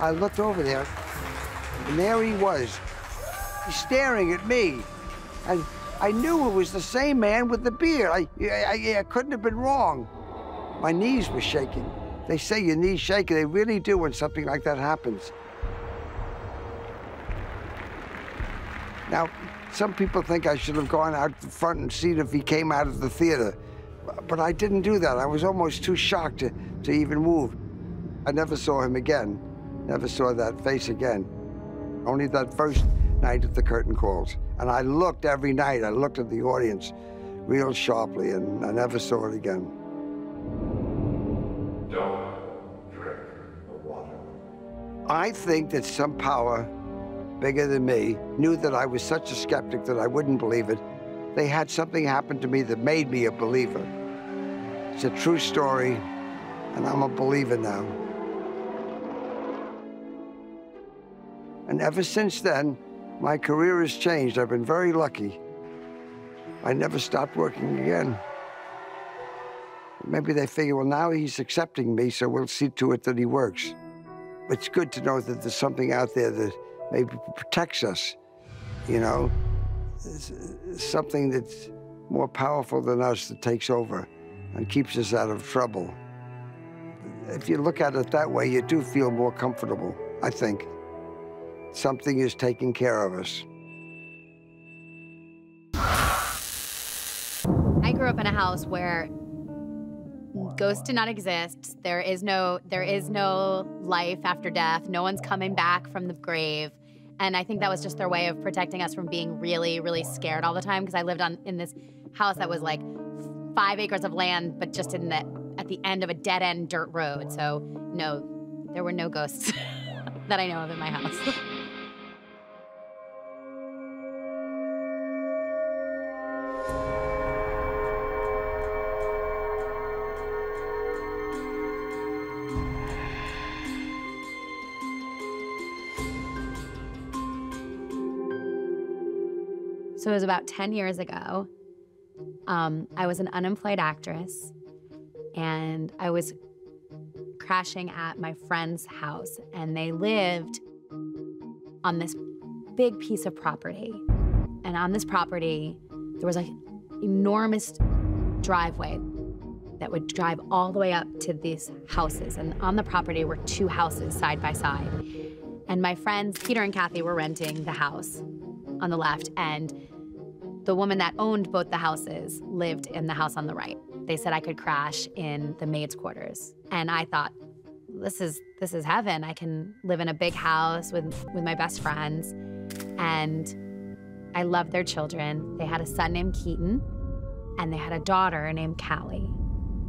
I looked over there, and there he was, staring at me. And I knew it was the same man with the beard. I, I, I couldn't have been wrong. My knees were shaking. They say your knees shake, they really do when something like that happens. Now, some people think I should have gone out the front and seen if he came out of the theater. But I didn't do that. I was almost too shocked to, to even move. I never saw him again. Never saw that face again. Only that first night at the curtain calls. And I looked every night. I looked at the audience real sharply, and I never saw it again. Don't drink the water. I think that some power bigger than me knew that I was such a skeptic that I wouldn't believe it. They had something happen to me that made me a believer. It's a true story, and I'm a believer now. And ever since then, my career has changed. I've been very lucky. I never stopped working again. Maybe they figure, well, now he's accepting me, so we'll see to it that he works. It's good to know that there's something out there that maybe protects us, you know? something that's more powerful than us that takes over and keeps us out of trouble. If you look at it that way, you do feel more comfortable, I think. Something is taking care of us. I grew up in a house where ghosts do not exist. There is no there is no life after death. No one's coming back from the grave. And I think that was just their way of protecting us from being really, really scared all the time. Because I lived on in this house that was like five acres of land, but just in the at the end of a dead end dirt road. So no, there were no ghosts *laughs* that I know of in my house. *laughs* So it was about 10 years ago. Um, I was an unemployed actress and I was crashing at my friend's house, and they lived on this big piece of property. And on this property, there was an enormous driveway that would drive all the way up to these houses. And on the property were two houses side by side. And my friends, Peter and Kathy, were renting the house on the left, and the woman that owned both the houses lived in the house on the right. They said I could crash in the maid's quarters. And I thought, this is this is heaven. I can live in a big house with with my best friends. And I loved their children. They had a son named Keaton, and they had a daughter named Callie.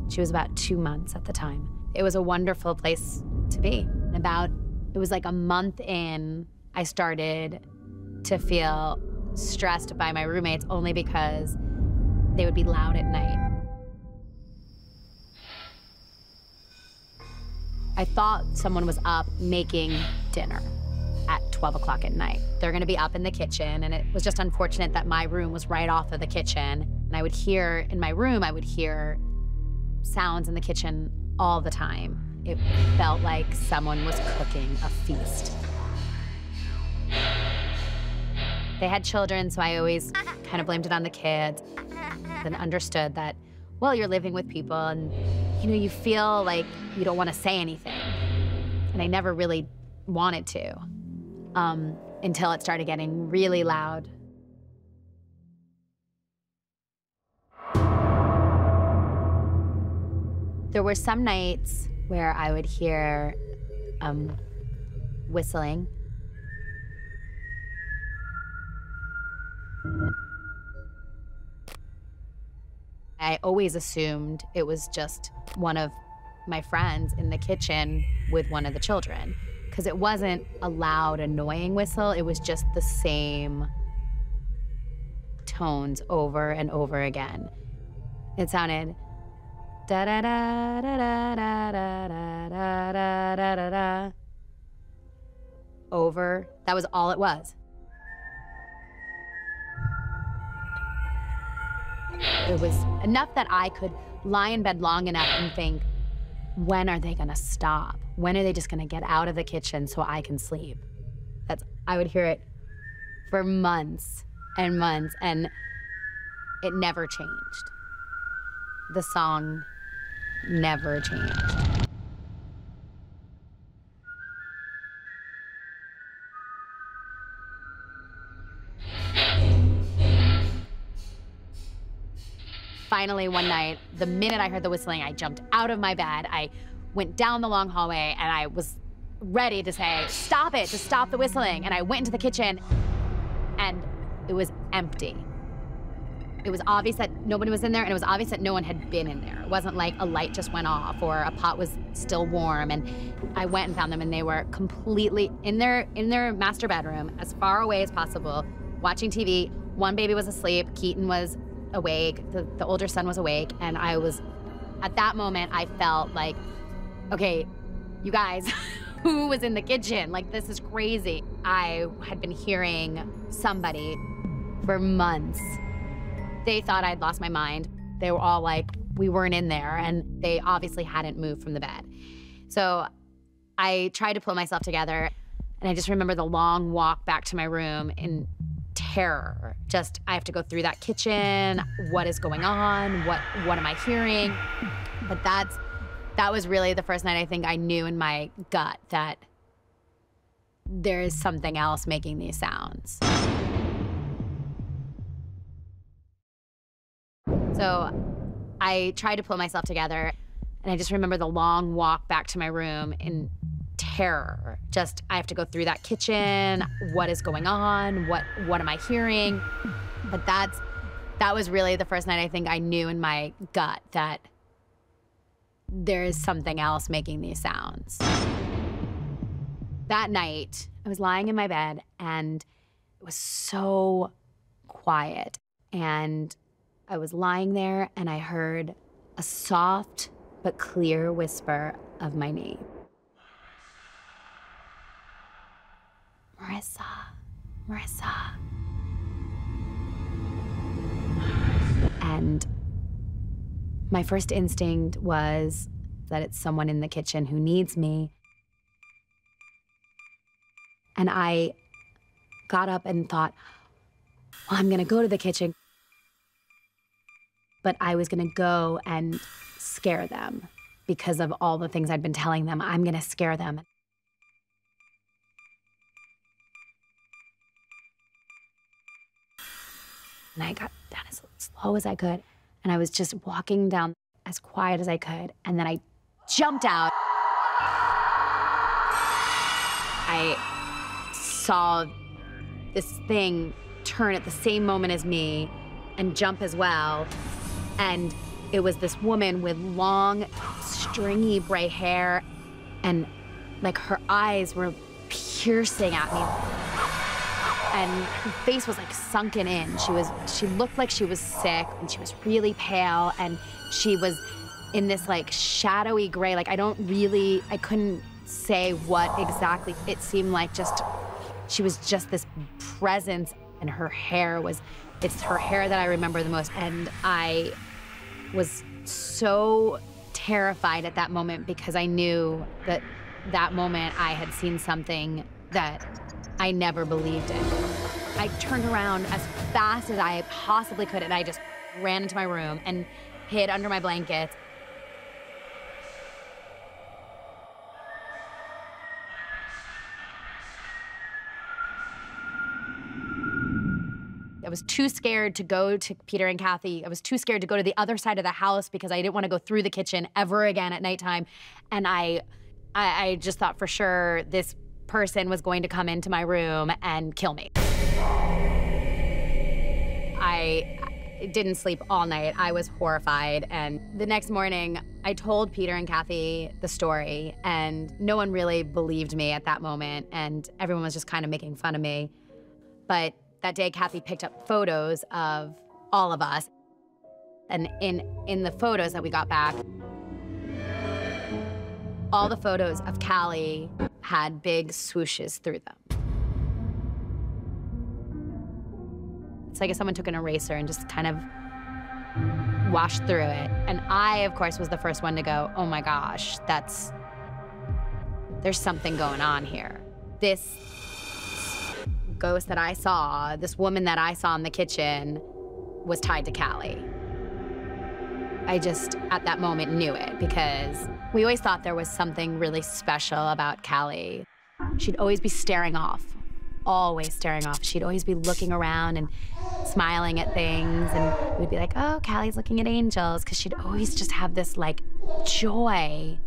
She was about two months at the time. It was a wonderful place to be. About it was like a month in, I started to feel stressed by my roommates only because they would be loud at night. I thought someone was up making dinner at 12 o'clock at night. They're gonna be up in the kitchen, and it was just unfortunate that my room was right off of the kitchen. And I would hear, in my room, I would hear sounds in the kitchen all the time. It felt like someone was cooking a feast. They had children, so I always kind of blamed it on the kids. Then understood that, well, you're living with people and, you know, you feel like you don't want to say anything. And I never really wanted to um, until it started getting really loud. There were some nights where I would hear um, whistling I always assumed it was just one of my friends in the kitchen with one of the children because it wasn't a loud, annoying whistle. It was just the same tones over and over again. It sounded da da da da da da da da da da da da over. That was all it was. It was enough that I could lie in bed long enough and think, when are they gonna stop? When are they just gonna get out of the kitchen so I can sleep? That's I would hear it for months and months and it never changed. The song never changed. Finally, one night, the minute I heard the whistling, I jumped out of my bed. I went down the long hallway and I was ready to say, Stop it, just stop the whistling. And I went into the kitchen and it was empty. It was obvious that nobody was in there, and it was obvious that no one had been in there. It wasn't like a light just went off or a pot was still warm. And I went and found them, and they were completely in their in their master bedroom, as far away as possible, watching TV. One baby was asleep. Keaton was awake. The, the older son was awake, and I was. At that moment, I felt like, okay, you guys. *laughs* who was in the kitchen? Like, this is crazy. I had been hearing somebody for months they thought I'd lost my mind. They were all like, we weren't in there, and they obviously hadn't moved from the bed. So I tried to pull myself together, and I just remember the long walk back to my room in terror. Just, I have to go through that kitchen. What is going on? What what am I hearing? But that's that was really the first night I think I knew in my gut that there is something else making these sounds. So I tried to pull myself together, and I just remember the long walk back to my room in terror. Just I have to go through that kitchen. What is going on? What what am I hearing? But that's that was really the first night I think I knew in my gut that there is something else making these sounds. That night, I was lying in my bed and it was so quiet and I was lying there and I heard a soft but clear whisper of my name Marissa, Marissa. And my first instinct was that it's someone in the kitchen who needs me. And I got up and thought, well, I'm gonna go to the kitchen but I was going to go and scare them because of all the things I'd been telling them. I'm going to scare them. And I got down as slow as I could. And I was just walking down as quiet as I could. And then I jumped out. I saw this thing turn at the same moment as me and jump as well. And it was this woman with long, stringy gray hair, and like her eyes were piercing at me. And her face was like sunken in. She was she looked like she was sick and she was really pale and she was in this like shadowy gray. Like I don't really I couldn't say what exactly. It seemed like just she was just this presence and her hair was it's her hair that I remember the most. And I was so terrified at that moment because I knew that that moment I had seen something that I never believed it. I turned around as fast as I possibly could and I just ran into my room and hid under my blankets I was too scared to go to Peter and Kathy. I was too scared to go to the other side of the house because I didn't want to go through the kitchen ever again at nighttime. And I, I, I just thought for sure this person was going to come into my room and kill me. I didn't sleep all night. I was horrified. And the next morning, I told Peter and Kathy the story, and no one really believed me at that moment. And everyone was just kind of making fun of me. But that day, Kathy picked up photos of all of us. And in, in the photos that we got back, all the photos of Callie had big swooshes through them. It's like if someone took an eraser and just kind of washed through it. And I, of course, was the first one to go, oh my gosh, that's, there's something going on here. This ghost that I saw, this woman that I saw in the kitchen, was tied to Callie. I just, at that moment, knew it because we always thought there was something really special about Callie. She'd always be staring off always staring off. She'd always be looking around and smiling at things. And we'd be like, oh, Callie's looking at angels. Because she'd always just have this like joy,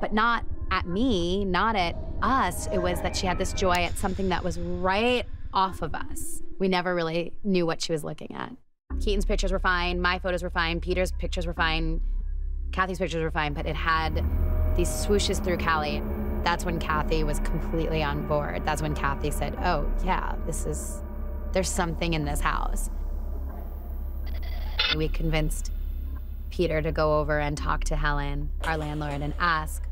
but not at me, not at us. It was that she had this joy at something that was right off of us. We never really knew what she was looking at. Keaton's pictures were fine, my photos were fine, Peter's pictures were fine, Kathy's pictures were fine, but it had these swooshes through Callie that's when Kathy was completely on board. That's when Kathy said, oh, yeah, this is, there's something in this house. We convinced Peter to go over and talk to Helen, our landlord, and ask,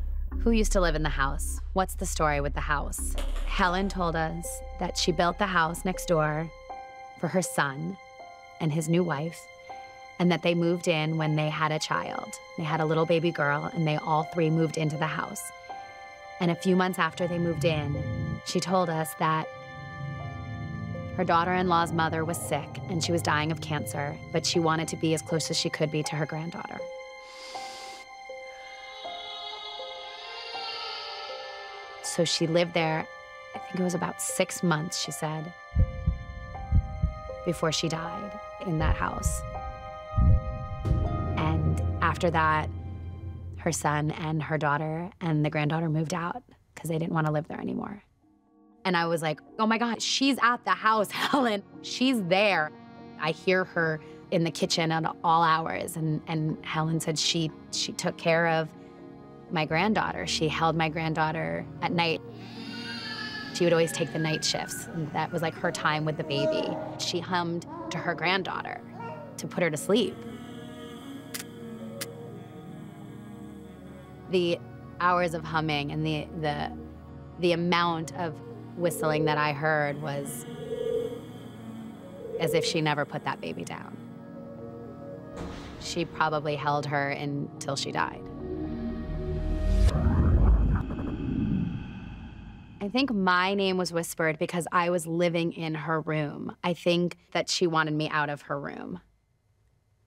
who used to live in the house? What's the story with the house? Helen told us that she built the house next door for her son and his new wife, and that they moved in when they had a child. They had a little baby girl, and they all three moved into the house. And a few months after they moved in, she told us that her daughter in law's mother was sick and she was dying of cancer, but she wanted to be as close as she could be to her granddaughter. So she lived there, I think it was about six months, she said, before she died in that house. After that, her son and her daughter and the granddaughter moved out because they didn't want to live there anymore. And I was like, oh my God, she's at the house, *laughs* Helen. She's there. I hear her in the kitchen at all hours. And, and Helen said she, she took care of my granddaughter. She held my granddaughter at night. She would always take the night shifts. That was like her time with the baby. She hummed to her granddaughter to put her to sleep. The hours of humming and the, the, the amount of whistling that I heard was as if she never put that baby down. She probably held her until she died. I think my name was whispered because I was living in her room. I think that she wanted me out of her room.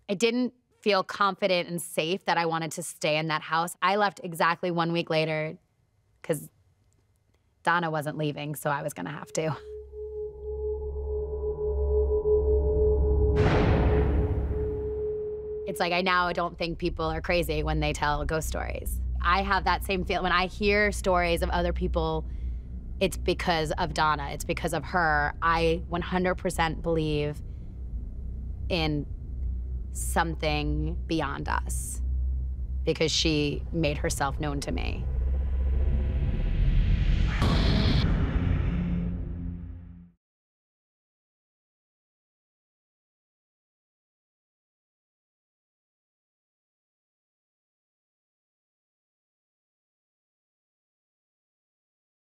I didn't feel confident and safe that I wanted to stay in that house. I left exactly one week later because Donna wasn't leaving, so I was gonna have to. It's like I now don't think people are crazy when they tell ghost stories. I have that same feel when I hear stories of other people, it's because of Donna, it's because of her. I 100% believe in something beyond us because she made herself known to me.